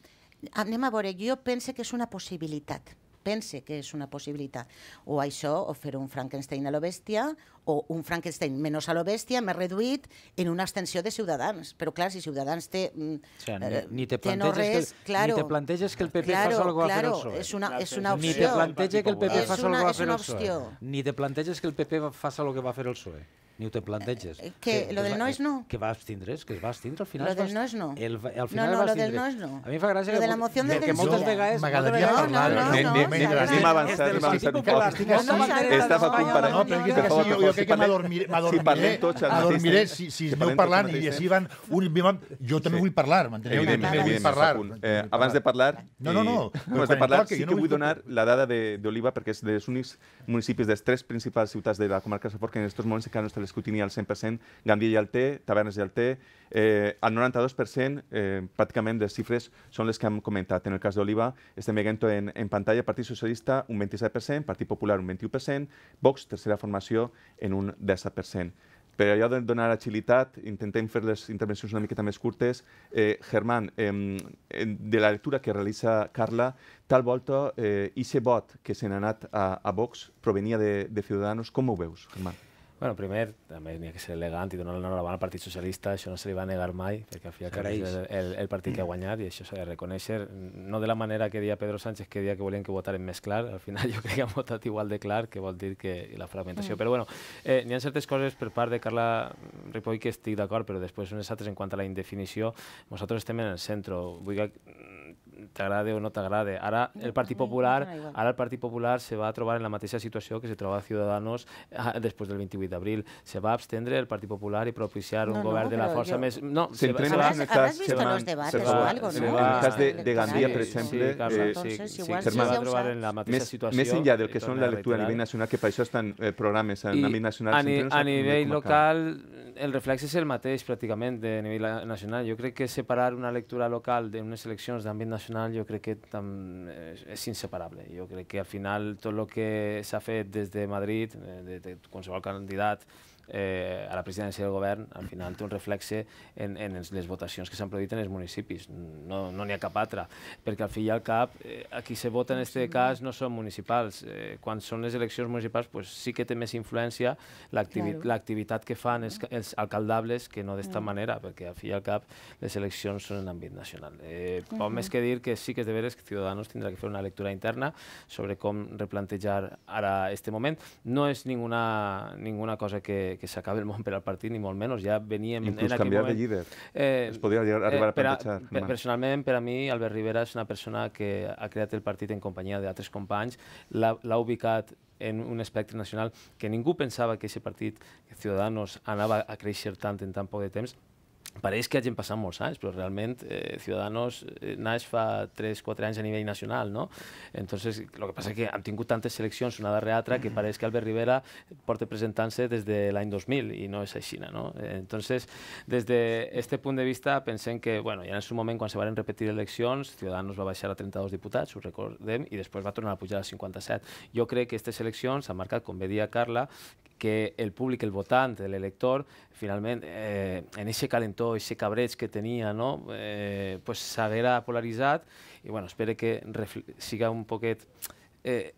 Anem a veure, jo pense que és una possibilitat pense que és una possibilitat. O això, o fer un Frankenstein a lo bèstia, o un Frankenstein menys a lo bèstia, més reduït, en una extensió de Ciutadans. Però clar, si Ciutadans té... Mm, o sea, eh, ni, te planteges no res, que el, claro, ni te planteges que el PP claro, alguna cosa claro, a fer el PSOE. És una, és una opció. Ni te planteges que el PP alguna cosa a fer el PSOE. Ni te planteges que el PP faci el que va fer el PSOE. Ni ho te planteges. Eh, que, que lo del no és no. Que va abstindre's, que es va abstindre al final. Lo del no és no. El, al final no, no, lo del no és no. A mi fa gràcia lo de la moció de que moltes vegades... M'agradaria parlar... No, no, no. Anem avançant, anem avançant. Estava comparant... No, però que jo, jo crec que m'adormiré, m'adormiré si, si aneu parlant i així van... Un, jo també vull parlar, m'enteneu? Evidentment. Eh, abans de parlar... No, no, no. Abans de parlar, sí que vull donar la dada d'Oliva perquè és dels únics municipis dels tres principals ciutats de la comarca de Safor que en aquests moments encara no està l'escrutini al 100% 100%, Gandia ja el té, Tavernes ja el té, eh, el 92% eh, pràcticament de xifres són les que hem comentat. En el cas d'Oliva estem veient en, en pantalla Partit Socialista un 27%, Partit Popular un 21%, Vox, tercera formació, en un 10%. Per allò de donar agilitat, intentem fer les intervencions una miqueta més curtes. Eh, Germán, eh, de la lectura que realitza Carla, tal volta, eh, ixe vot que se n'ha anat a, a Vox provenia de, de Ciudadanos. Com ho veus, Germán? Bueno, primer, també n'hi ha que ser elegant i donar l'enhorabona al Partit Socialista, això no se li va negar mai, perquè al final és el, el, el partit que ha guanyat i això s'ha de reconèixer, no de la manera que deia Pedro Sánchez, que deia que volien que votaren més clar, al final jo crec que han votat igual de clar, que vol dir que la fragmentació. Mm. Però bueno, eh, n'hi ha certes coses per part de Carla Ripoll que estic d'acord, però després unes altres en quant a la indefinició, nosaltres estem en el centre. Vull que t'agrade o no t'agrade. Ara el Partit Popular, ara el Partit Popular se va a trobar en la mateixa situació que se troba Ciudadanos ah, després del 28 d'abril. Se va abstendre el Partit Popular i propiciar un no, govern no, de la força jo... més... No, se, se, va... en el cas, se va, los debates se va, o algo, ¿no? En el cas de, de Gandia, per exemple, sí, eh, sí, sí, sí, se va trobar en la mateixa més, situació. Més enllà del que són la lectura a nivell nacional, que per això estan eh, programes en l'àmbit nacional... A, ni, a nivell local, el reflex és el mateix pràcticament de nivell nacional. Jo crec que separar una lectura local d'unes eleccions d'àmbit nacional jo crec que és, és inseparable. Jo crec que al final tot el que s'ha fet des de Madrid, eh, de, de qualsevol candidat, eh, a la presidència del govern al final té un reflexe en, en les votacions que s'han produït en els municipis. No n'hi no ha cap altra, perquè al fi i al cap eh, aquí se vota en aquest cas no són municipals. Eh, quan són les eleccions municipals pues, sí que té més influència l'activitat claro. que fan els, els alcaldables que no d'esta mm. manera, perquè al fi i al cap les eleccions són en àmbit nacional. Eh, pot uh -huh. més que dir que sí que és de veres que Ciudadanos tindrà que fer una lectura interna sobre com replantejar ara este moment. No és ninguna, ninguna cosa que, que, s'acabi el món per al partit, ni molt menys. Ja veníem Inclús en canviar moment... de líder. Eh, es podria arribar eh, a plantejar. A, per, personalment, per a mi, Albert Rivera és una persona que ha creat el partit en companyia d'altres companys, l'ha ubicat en un espectre nacional que ningú pensava que aquest partit, que Ciudadanos, anava a créixer tant en tan poc de temps, Pareix que hagin passat molts anys, però realment eh, Ciudadanos eh, naix fa 3-4 anys a nivell nacional, ¿no? Entonces, lo que passa és que han tingut tantes seleccions una darrere altra que pareix que Albert Rivera porta presentant-se des de l'any 2000 i no és així, no? Entonces, des d'aquest de punt de vista, pensem que, bueno, ja en el moment, quan se van repetir eleccions, Ciudadanos va baixar a 32 diputats, ho recordem, i després va tornar a pujar a 57. Jo crec que aquestes eleccions han marcat, com bé dia Carla, que el públic, el votant, l'elector, finalment, eh, en aquest calentó, aquest cabreig que tenia, no? eh, pues s'haguera polaritzat i bueno, espero que siga un poquet eh,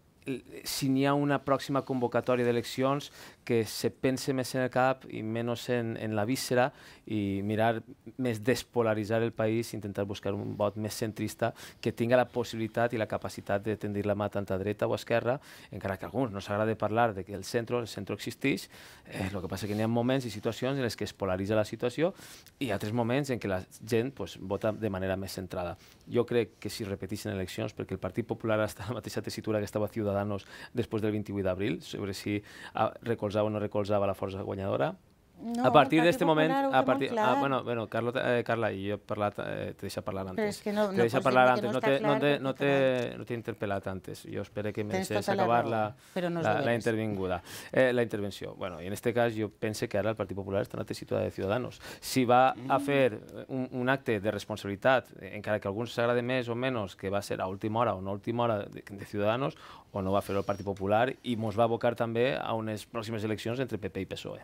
si n'hi ha una pròxima convocatòria d'eleccions que se pense més en el cap i menys en, en la víscera i mirar més despolaritzar el país, intentar buscar un vot més centrista que tinga la possibilitat i la capacitat de tendir la mà tant a dreta o a esquerra, encara que a alguns no s'agrada parlar de que el centre, el centre existeix, eh, el que passa que n'hi ha moments i situacions en les que es polaritza la situació i altres moments en què la gent pues, vota de manera més centrada. Jo crec que si repeteixen eleccions, perquè el Partit Popular està en la mateixa tessitura que estava Ciudadanos després del 28 d'abril, sobre si ah, recolzava o no recolzava la força guanyadora, No, a partir Partit moment, a partir, ah, bueno, bueno, Carlo, eh, Carla, jo he parlat, eh, te deixa parlar antes. és que no- te no deixa parlar antes, no te, no te, no te, no t'he interpel·lat antes. Jo espero que me la acabar la, però no la, la intervinguda, eh, la intervenció. Bueno, i en este cas jo pense que ara el Partit Popular està en la tessitura de Ciudadanos. Si va a fer un, un acte de responsabilitat, eh, encara que a alguns s'agrade més o menys, que va ser a última hora o no a última hora de, de Ciudadanos, o no va fer el Partit Popular i mos va abocar també a unes pròximes eleccions entre PP i PSOE.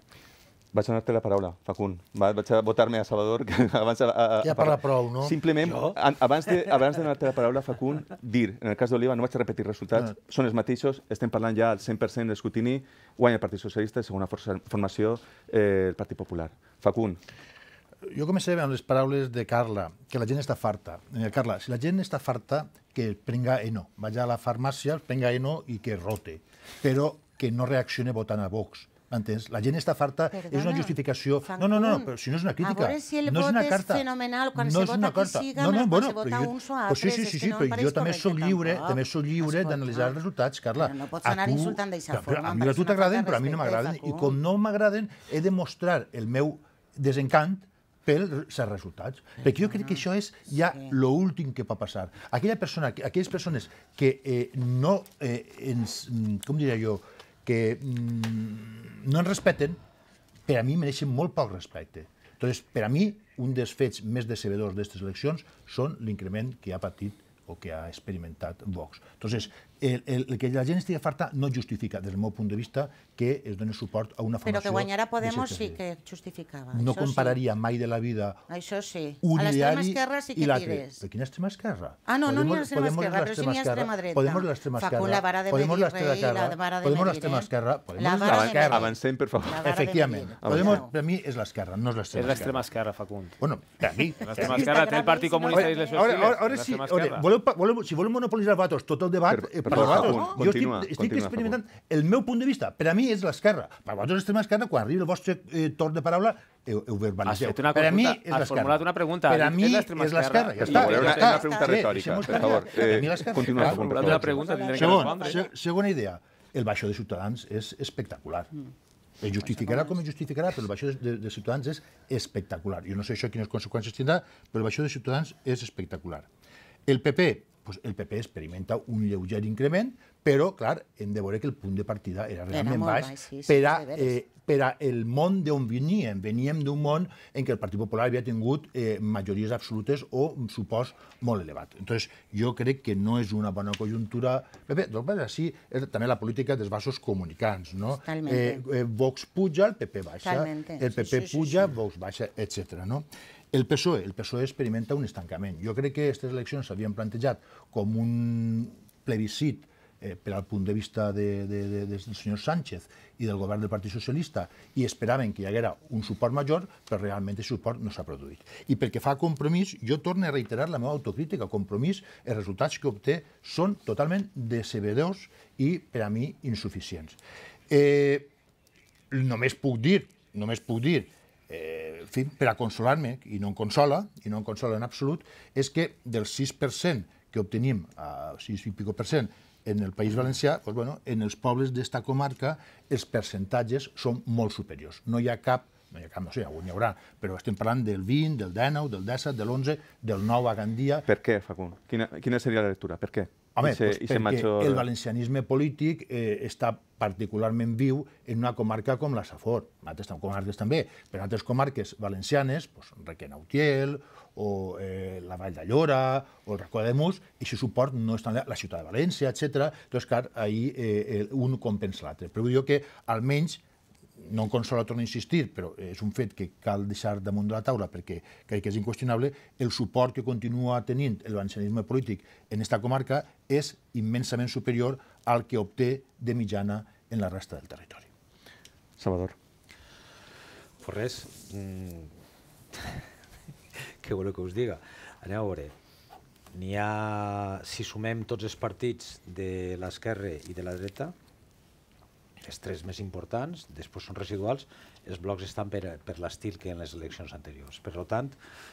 Vaig donar-te la paraula, Facund. Va, vaig a votar-me a Salvador, que abans... A, a, a, Ja parla prou, no? Simplement, an, abans de, abans de donar-te la paraula, Facund, dir, en el cas d'Oliva, no vaig a repetir resultats, Ah. són els mateixos, estem parlant ja al 100% d'escrutini, guanya el Partit Socialista, i segona força, formació, eh, el Partit Popular. Facund, jo començaré amb les paraules de Carla, que la gent està farta. Eh, Carla, si la gent està farta, que prenga Eno. Vagi a la farmàcia, prenga Eno i que rote. Però que no reaccione votant a Vox. M'entens? La gent està farta, és una Perdona, justificació... No, no, no, però si no és una a crítica. veure si el no és vot una és carta. fenomenal, quan no se és vota una qui carta. siga, no, no, quan bueno, se vota però jo, uns o sí, altres, sí, és sí, que sí, no però jo també sóc lliure, tampoc. també sóc lliure d'analitzar els resultats, Carla. Però no pots A anar tu- insultant Però forma, A mi a tu una t'agraden, però a mi no m'agraden. I com no m'agraden, he de mostrar el meu desencant pels resultats. Perquè jo crec que això és ja lo últim que pot passar. Aquella persona, aquelles persones que eh, no eh, ens, mm, com diria jo, que mm, no ens respecten, per a mi mereixen molt poc respecte. Entonces, per a mi, un dels fets més decebedors d'aquestes eleccions són l'increment que ha patit o que ha experimentat Vox. Entonces, el, el, el que la gent estigui farta no justifica, des del meu punt de vista, que es doni suport a una Però formació... que guanyarà Podemos de sí que justificava. No això compararia mai de la vida Sí. Això sí. un a l'extrema diari esquerra sí i que l'altre. tires. Però quina extrema esquerra? Ah, no, no n'hi ha Podemos- extrema Podemos esquerra, però sí n'hi ha esquerra, extrema dreta. Podemos l'extrema esquerra. la vara de Podemos medir l'extrema rei, la esquerra. vara de Podemos l'extrema esquerra. La Podemos vara de l'esquerra. medir. avancem, per favor. Efectivament. Podemos, per mi és l'esquerra, no és És l'extrema l'extrema esquerra. esquerra, Facund. Bueno, per a mi. L'extrema Sí, esquerra té el Partit. Comunista i les seves Ara, ara, ara sí, l'extrema ara, esquerra. voleu, voleu, si voleu monopolitzar vosaltres tot el debat, Per- per vosaltres, jo continua, estic, estic continua, experimentant el meu punt de vista. Per a mi és l'esquerra. Per vosaltres l'extrema esquerra, quan arribi el vostre eh, torn de paraula, heu, heu verbalitzeu. Has per a mi és has l'esquerra. formulat una pregunta, Per a has mi és l'esquerra, ja està. Una- una pregunta retòrica, per favor. Per a mi Eh, l'esquerra. continua, Facund, per Una pregunta, Segon, segona idea. El baixó de Ciutadans és espectacular. Es justificarà com es justificarà, però el baixó de, de, de Ciutadans és espectacular. Jo no sé això quines conseqüències tindrà, però el baixó de Ciutadans és espectacular. El PP, pues el PP experimenta un lleuger increment, però, clar, hem de veure que el punt de partida era realment molt baix, baix, sí, sí, per, a, eh, per a el món d'on veníem. Veníem d'un món en què el Partit Popular havia tingut eh, majories absolutes o un supost molt elevat. Entonces, jo crec que no és una bona conjuntura. Bé, bé, doncs, així és també la política dels vasos comunicants, no? Eh, eh, Vox puja, el PP baixa, Totalmente. el Sí, PP sí, sí, puja, sí. Vox baixa, etc. no? El PSOE, el PSOE experimenta un estancament. Jo crec que aquestes eleccions s'havien plantejat com un plebiscit eh, per al punt de vista de, de, de, del senyor Sánchez i del govern del Partit Socialista i esperaven que hi haguera un suport major, però realment aquest suport no s'ha produït. I pel que fa a compromís, jo torno a reiterar la meva autocrítica. Compromís, els resultats que obté són totalment decebedors i, per a mi, insuficients. Eh, només puc dir, només puc dir, eh, en fi, per a consolar-me, i no em consola, i no em consola en absolut, és que del 6% que obtenim, a 6 i pico per cent, en el País Valencià, doncs, bueno, en els pobles d'esta comarca els percentatges són molt superiors. No hi ha cap, no hi ha cap, no sé, algun hi haurà, però estem parlant del 20, del 19, del 17, de l'11, del 9 a Gandia, Per què, Facund? Quina, quina seria la lectura? Per què? Home, Ixe- doncs perquè major- el valencianisme polític eh, està particularment viu en una comarca com la Safor, en altres comarques també, però en altres comarques valencianes, doncs, Requena-Utiel, o eh, la Vall d'Allora, o el Racó de Mus, i aquest suport no està la ciutat de València, etc. Doncs, clar, ahir eh, un compensa l'altre. Però vull dir que, almenys, no em consola, torno a insistir, però és un fet que cal deixar damunt de la taula perquè crec que és inqüestionable, el suport que continua tenint el valencianisme polític en esta comarca és immensament superior al que obté de mitjana en la resta del territori. Salvador. Pues res, mm, què voleu que us diga? Aneu a veure, n'hi ha, si sumem tots els partits de l'esquerra i de la dreta, els tres més importants, després són residuals, els blocs estan per, per l'estil que en les eleccions anteriors. Per tant,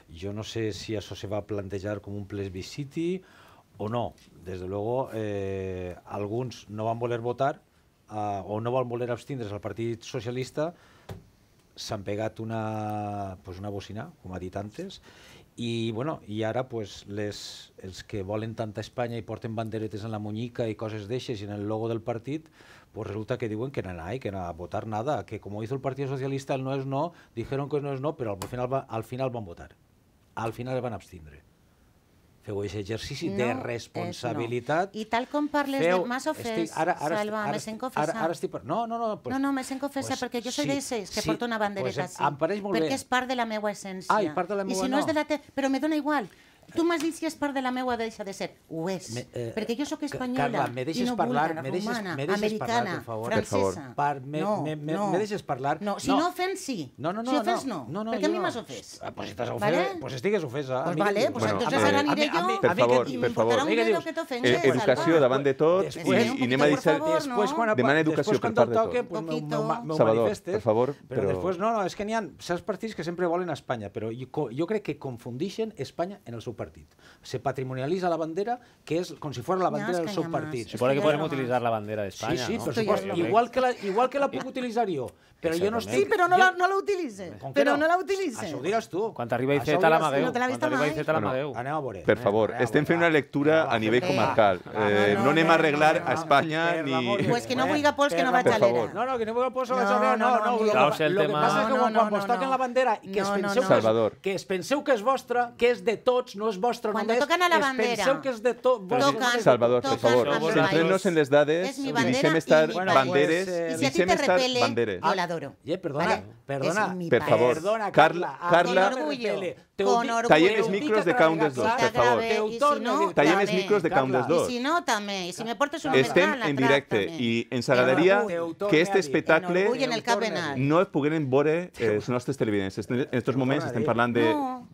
jo no sé si això se va plantejar com un plebisciti o no. Des de luego, eh, alguns no van voler votar eh, o no van voler abstindre's al Partit Socialista, s'han pegat una, pues una bocina, com ha dit antes, i, bueno, i ara pues, les, els que volen tanta Espanya i porten banderetes en la muñica i coses d'eixes i en el logo del partit, pues resulta que diuen que no hay, que no a votar nada, que como hizo el Partido Socialista el no es no, dijeron que no es no, però al final, al final van votar. Al final van abstindre feu aquest exercici no, de responsabilitat. No. I tal com parles feu, de... M'has ofès, estic, ara, ara, Salva, ara, me sent confessar. Ara, ara estic... No, no, no. Pues, no, no, me sent confessar, pues, perquè jo soy sí, d'esses que sí, porto una bandereta pues, així. Em pareix molt perquè bé. és part de la meva essència. Ai, part de la meva I si no. no és de la te... Però me dona igual. Tu m'has dit si és part de la meua deixa de ser. Ho és. Me, eh, perquè jo sóc espanyola Carla, me i deixes no parlar, me deixes, romana, me deixes americana, parlar, per favor. francesa. Per, me, no, me, me, no. me deixes parlar? No, si no, no ofens, sí. No, no, no. si ofens, no. no. no, no perquè a mi m'has ofès. Ah, pues estàs ofès, ¿Vale? pues estigues ofesa. Pues vale, pues dius? entonces eh, ara aniré jo Per favor, i per favor. m'importarà un que Eh, educació davant de tots i, Després- i anem a deixar... Després, quan, Demana educació per part de toque, tots. pues, Salvador, manifestes. per favor, però... però- després, no, no, és que n'hi ha certs partits que sempre volen a Espanya, però jo, jo crec que confundixen Espanya en el seu partit. Se patrimonialitza la bandera, que és com si fos la No, bandera és del que seu partit. Supone que lo utilizar la bandera de Sí, España, sí, ¿no? per supuesto. Igual que, la, igual que la puc utilitzar jo, però jo no estic... Sí, però no la, no la que Però no la Això utilices. ho diràs tu. Quan arriba Això ho Iceta, l'amagueu. No te l'ha arriba mai. Iceta, l'amagueu. Anem a veure. Per favor, a estem fent una lectura a nivell comarcal. va, Eh, no anem a arreglar a Espanya ni... Pues que no vulga pols que no vaig a a l'era. l'era. No, no, que no vulga pols a la No, xarxa, no, no, no. no, Lo no. que, el que tema. passa és que No, quan, no, quan no, vos toquen no. la bandera i que es No, no, penseu no. que, Salvador. és, que es penseu que és vostra, que és de tots, no és vostra Cuando només, tocan a la es bandera, penseu que és de tots. tocan- Salvador, per tocan favor, a mi centrem-nos país. en les dades És mi i bandera deixem i estar mi país. banderes, Bueno, pues, eh, Y si a ti deixem te estar repele, banderes. yo la adoro. Eh, perdona, ¿Vale? perdona, Es mi Per país. favor. perdona, Carla- Carla, Carla- a me Con. Tallem els micros de cada un dels dos, per favor. I si no. Tallem els micros de cada un dels dos. I si no, també. I si me portes una Estem en directe i ens agradaria que este espectacle no es pogueren veure eh, els nostres televidents. En aquests moments torne a estem parlant de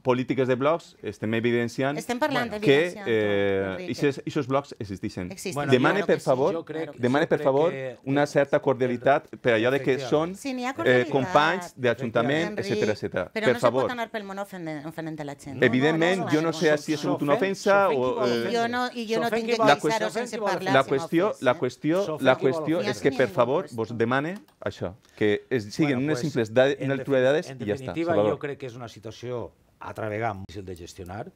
polítiques de blocs, estem evidenciant Estem parlant de que evidenciant, eh, aquests blocs existeixen. Demane, per favor, demane, per favor, una certa cordialitat per allò de que són eh, companys d'Ajuntament, etc etc. Però Per no se favor. pot anar pel món ofendent a la gent. Evidentment, jo no sé si ha sigut una ofensa o... eh, I jo no, i jo no tinc que qüestió- sense parlar. la qüestió, la qüestió, la qüestió és que, per favor, vos demane això, que es siguin Bueno, unes simples dades, en una lectura de dades en i ja està. definitiva, Salvador. jo crec que és una situació altra vegada molt difícil de gestionar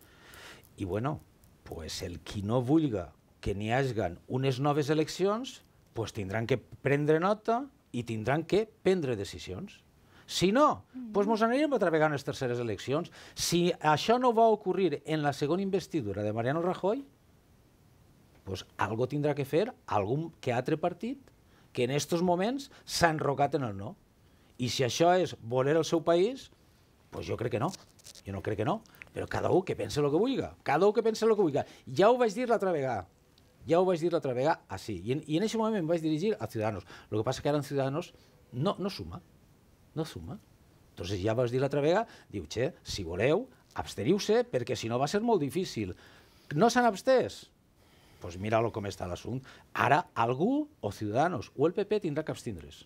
i, bueno, pues el qui no vulga que n'hi hagin unes noves eleccions, pues tindran que prendre nota i tindran que prendre decisions. Si no, doncs mos anirem altra vegada a les terceres eleccions. Si això no va ocorrir en la segona investidura de Mariano Rajoy, pues algo tindrà que fer algun que altre partit que en estos moments s'ha enrocat en el no. I si això és voler el seu país, pues jo crec que no. Jo no crec que no. Però cada un que pense el que vulga. Cada un que pense el que vulga. Ja ho vaig dir l'altra vegada. Ja ho vaig dir l'altra vegada així. I en, I en aquest moment em vaig dirigir a Ciudadanos. Lo que passa que ara en Ciudadanos no, no suma. No suma. Entonces ja vaig dir l'altra vegada, diu, che, si voleu, absteniu-se, perquè si no va ser molt difícil. No s'han abstès? Doncs pues mira com està l'assumpte. Ara algú, o Ciudadanos, o el PP tindrà que abstindre's.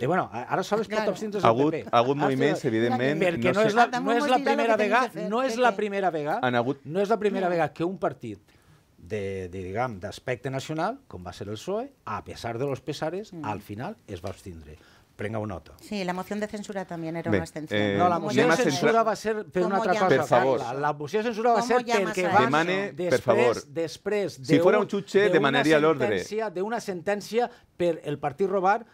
I bueno, ara sols pot Claro. abstindre's el PP. ha hagut Ara moviments, evidentment, perquè no no, és la, no és la primera vegada, no és la primera vegada, hagut- no és la primera No. vegada que un partit de, de diguem, d'aspecte nacional, com va ser el PSOE, a pesar de los pesares, al final es va abstindre. Prengueu nota. Sí, la moción de censura también era Bé, una abstención. eh, No, la moció de centrar- censura va ser per una ¿Cómo altra cosa. Per favor. Carla. La moció de censura va ¿Cómo ser perquè va... Demane, per després, favor. Després Si de fuera un jutge, d'una demanaria l'ordre. sentència- D'una sentència per el Partit Robar,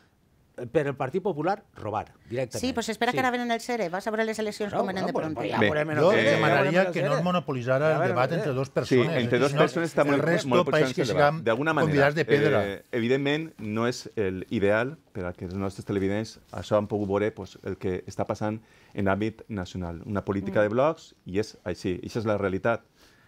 per el Partit Popular, robar, directament. Sí, pues espera que ara venen el SERE. Vas a veure les eleccions No, com venen no, de pronto. ja Bé, Jo Eh, demanaria que no es monopolitzara el debat entre tele. dos Sí, persones. entre no, persones està el molt, molt posant que el debat. siguem D'alguna manera, convidats de pedra. eh, evidentment, no és el ideal per a que els nostres televidents això han pogut veure pues, el que està passant en l'àmbit nacional. Una política de blocs i és així, això és la realitat.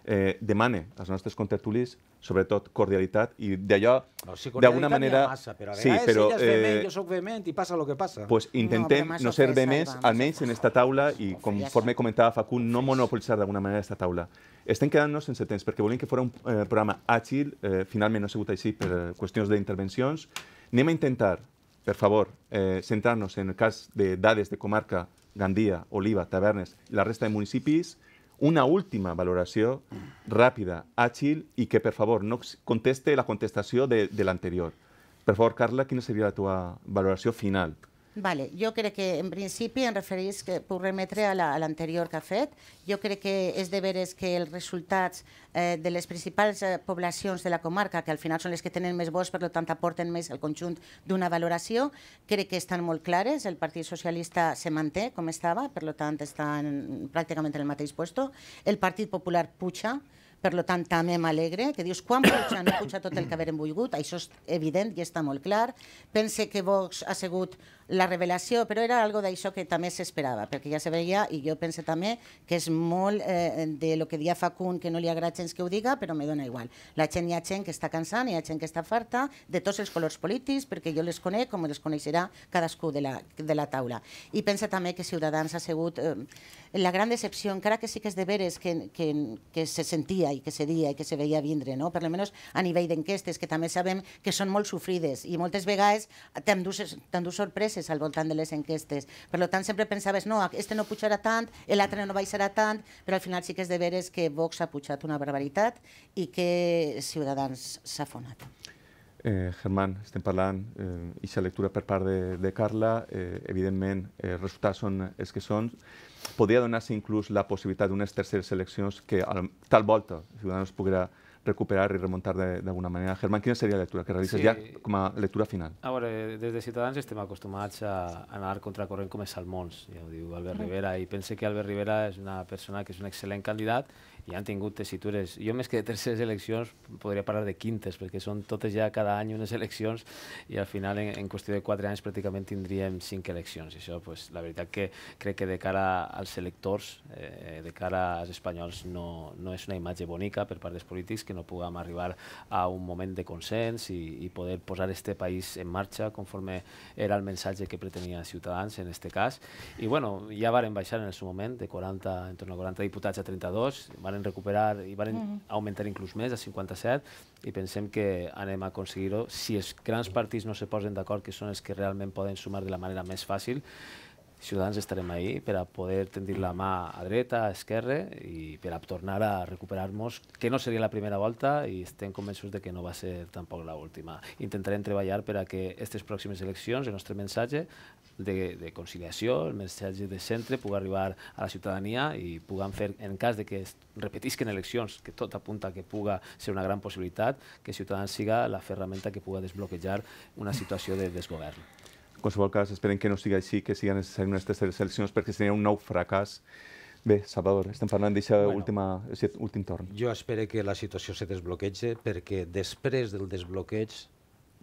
Eh, demane als nostres contertulis sobretot cordialitat i d'allò, no, si d'alguna manera... Massa, però a sí, però, ella és vehement, eh, jo soc vehement i passa el que passa. Pues intentem no, no ser vehements, almenys en esta taula, i conforme comentava Facund, no monopolitzar d'alguna manera esta taula. Estem quedant-nos sense temps, perquè volem que fos un eh, programa àgil, eh, finalment no ha sigut així per eh, qüestions d'intervencions. Anem a intentar, per favor, eh, centrar-nos en el cas de dades de comarca, Gandia, Oliva, Tavernes, la resta de municipis, una última valoració ràpida, àgil i que, per favor, no conteste la contestació de, de l'anterior. Per favor, Carla, quina seria la teva valoració final? Vale, jo crec que en principi em referís que puc remetre a l'anterior la, que ha fet. Jo crec que és de veres que els resultats eh, de les principals eh, poblacions de la comarca, que al final són les que tenen més vots, per tant aporten més al conjunt d'una valoració, crec que estan molt clares. El Partit Socialista se manté com estava, per tant està en, pràcticament en el mateix puesto. El Partit Popular puja, per tant, també m'alegre, que dius, quan puja, no puja tot el que haverem volgut, això és evident i està molt clar. Pense que Vox ha sigut la revelació, però era algo d'això que també s'esperava, perquè ja se veia, i jo pense també que és molt eh, de lo que dia Facund, que no li agrada gens que ho diga, però me dona igual. La gent hi ha gent que està cansant, hi ha gent que està farta, de tots els colors polítics, perquè jo les conec com les coneixerà cadascú de la, de la taula. I pensa també que Ciutadans ha sigut eh, la gran decepció, encara que sí que és de veres que, que, que se sentia i que se dia i que se veia vindre, no? per almenys a nivell d'enquestes, que també sabem que són molt sofrides i moltes vegades t'endús sorpreses al voltant de les enquestes. Per tant, sempre pensaves, no, este no pujarà tant, l'altre no baixarà tant, però al final sí que és de veres que Vox ha pujat una barbaritat i que Ciutadans s'ha fonat. Eh, Germán, estem parlant, eh, aquesta lectura per part de, de Carla, eh, evidentment, eh, els resultats són els que són. Podria donar-se inclús la possibilitat d'unes terceres eleccions que tal volta Ciutadans poguera recuperar i remuntar d'alguna manera. Germán, quina seria la lectura que realitzes sí. ja com a lectura final? A veure, des de Ciutadans estem acostumats a anar contracorrent com els salmons, ja ho diu Albert Rivera, i pense que Albert Rivera és una persona que és un excel·lent candidat i han tingut tessitures. Jo més que de terceres eleccions podria parlar de quintes, perquè són totes ja cada any unes eleccions i al final en, en qüestió de quatre anys pràcticament tindríem cinc eleccions. I això, pues, la veritat que crec que de cara als electors, eh, de cara als espanyols, no, no és una imatge bonica per part dels polítics que no puguem arribar a un moment de consens i, i poder posar este país en marxa conforme era el missatge que pretenia Ciutadans en este cas. I bueno, ja varen baixar en el seu moment de 40, en torno a 40 diputats a 32, varen varen recuperar i van mm -hmm. augmentar inclús més, a 57, i pensem que anem a aconseguir-ho. Si els grans partits no se posen d'acord, que són els que realment poden sumar de la manera més fàcil, Ciutadans estarem ahí per a poder tendir la mà a dreta, a esquerra i per a tornar a recuperar-nos, que no seria la primera volta i estem convençuts de que no va ser tampoc l'última. Intentarem treballar per a que aquestes pròximes eleccions, el nostre missatge de, de conciliació, el missatge de centre, pugui arribar a la ciutadania i puguem fer, en cas de que es repetisquen eleccions, que tot apunta que puga ser una gran possibilitat, que Ciutadans siga la ferramenta que puga desbloquejar una situació de desgovern. En qualsevol cas, esperem que no sigui així, que siguin necessàries unes terceres eleccions, perquè seria un nou fracàs Bé, Salvador, estem parlant d'aquest bueno, últim torn. Jo espero que la situació se desbloquegi perquè després del desbloqueig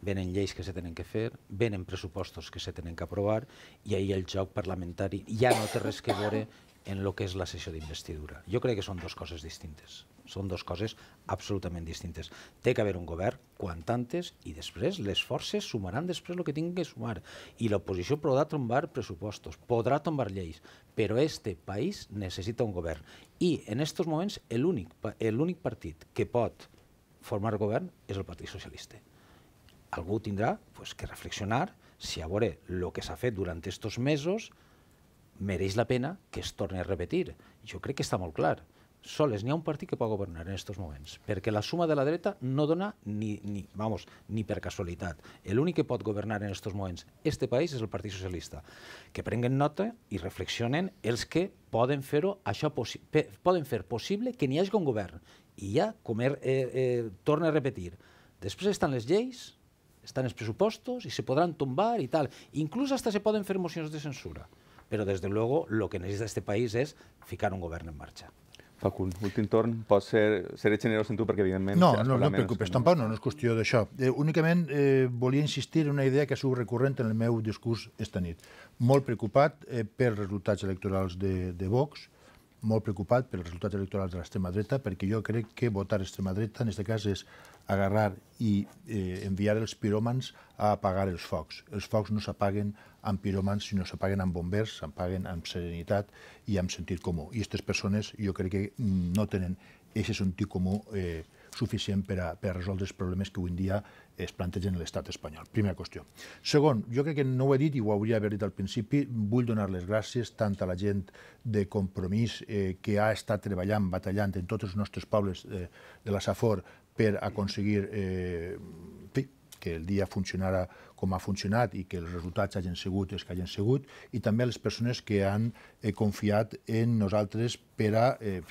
venen lleis que se tenen que fer, venen pressupostos que se tenen que aprovar i ahir el joc parlamentari ja no té res que veure en el que és la sessió d'investidura. Jo crec que són dues coses distintes. Són dues coses absolutament distintes. Té que haver un govern quan tantes i després les forces sumaran després el que tinguin que sumar. I l'oposició podrà tombar pressupostos, podrà tombar lleis, però este país necessita un govern. I en aquests moments l'únic partit que pot formar govern és el Partit Socialista algú tindrà pues, que reflexionar si a veure el que s'ha fet durant aquests mesos mereix la pena que es torni a repetir. Jo crec que està molt clar. Soles n'hi ha un partit que pot governar en aquests moments, perquè la suma de la dreta no dona ni, ni, vamos, ni per casualitat. L'únic que pot governar en aquests moments este país és el Partit Socialista. Que prenguen nota i reflexionen els que poden fer-ho això poden fer possible que n'hi hagi un govern. I ja, com er, eh, eh, torna a repetir, després estan les lleis, estan els pressupostos i se podran tombar i tal. Inclús hasta se poden fer mocions de censura. Però, des de luego, lo que necessita este país és ficar un govern en marxa. Facul, últim torn, pots ser, seré generós en tu perquè evidentment... No, no, no et preocupes, tampoc no, no és qüestió d'això. Eh, únicament eh, volia insistir en una idea que ha sigut recurrent en el meu discurs esta nit. Molt preocupat eh, per resultats electorals de, de Vox, molt preocupat pels resultats electorals de l'extrema dreta, perquè jo crec que votar extrema dreta, en aquest cas, és agarrar i eh, enviar els piròmans a apagar els focs. Els focs no s'apaguen amb piròmans, sinó s'apaguen amb bombers, s'apaguen amb serenitat i amb sentit comú. I aquestes persones jo crec que no tenen aquest sentit comú eh, suficient per a, per a resoldre els problemes que avui en dia es plantegen en l'estat espanyol. Primera qüestió. Segon, jo crec que no ho he dit i ho hauria d'haver dit al principi, vull donar les gràcies tant a la gent de compromís eh, que ha estat treballant, batallant en tots els nostres pobles eh, de la Safor per aconseguir eh, que el dia funcionara com ha funcionat i que els resultats hagin sigut els que hagin sigut, i també a les persones que han eh, confiat en nosaltres per a, eh,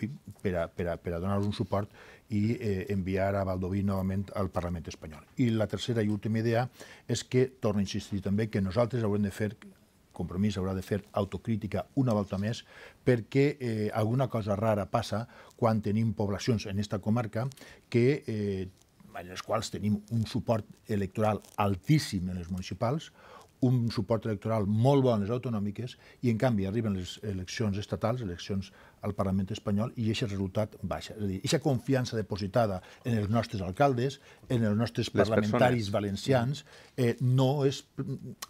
per a, per a, per a donar un suport i eh, enviar a Valdoví novament al Parlament espanyol. I la tercera i última idea és que, torno a insistir també, que nosaltres haurem de fer compromís haurà de fer autocrítica una volta més perquè eh, alguna cosa rara passa quan tenim poblacions en aquesta comarca que eh, en les quals tenim un suport electoral altíssim en les municipals, un suport electoral molt bo en les autonòmiques i, en canvi, arriben les eleccions estatals, eleccions al Parlament espanyol i aquest resultat baixa. És a dir, aquesta confiança depositada en els nostres alcaldes, en els nostres Les parlamentaris persones. valencians, eh, no, és,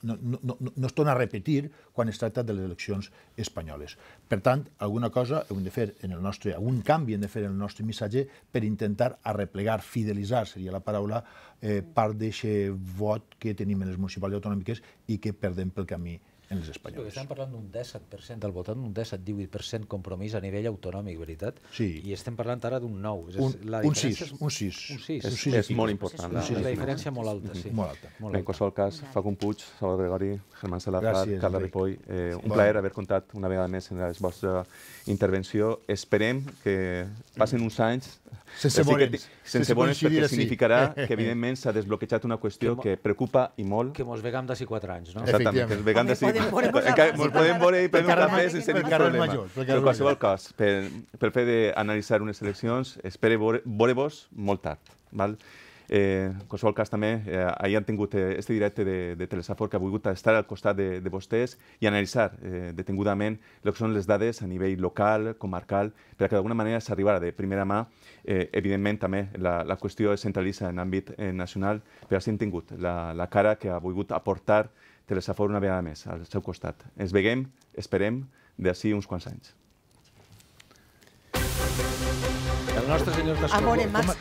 no, no, no, no es torna a repetir quan es tracta de les eleccions espanyoles. Per tant, alguna cosa hem de fer en el nostre, algun canvi hem de fer en el nostre missatge per intentar arreplegar, fidelitzar, seria la paraula, eh, part d'aquest vot que tenim en les municipals i autonòmiques i que perdem pel camí en els espanyols. Perquè estem parlant d'un 17% del votant, un 17-18% compromís a nivell autonòmic, veritat? Sí. I estem parlant ara d'un 9. Un, la un 6, és... un 6. Un 6. És, és, és molt important. Un 6, la, la diferència molt alta, sí. Molt alta. Molt alta. En qualsevol cas, Facun Puig, Salvador Gregori, Germán Salazar, Carla Ripoll, eh, un bon. plaer haver comptat una vegada més en la vostra intervenció. Esperem que passen uns anys sense veure'ns. Sense veure'ns, perquè significarà que, evidentment, s'ha desbloquejat una qüestió que, que preocupa i molt. Que mos vegam d'ací 4 anys, no? Exactament, que ens vegam d'ací... Ens podem veure i prendre un cafè sense cap problema. Major, Però en qualsevol cas, per, pel fet d'analitzar unes eleccions, espero veure-vos molt tard. Val? Eh, en qualsevol cas, també, eh, ahir han tingut eh, este directe de, de Telesafor que ha volgut estar al costat de, de vostès i analitzar eh, detingudament el que són les dades a nivell local, comarcal, perquè d'alguna manera s'arribara de primera mà. Eh, evidentment, també la, la qüestió es centralitza en àmbit eh, nacional, però així hem tingut la, la cara que ha volgut aportar Telesafor una vegada més al seu costat. Ens veguem, esperem, d'ací uns quants anys. El nostre senyor Tascó... Amore, Max,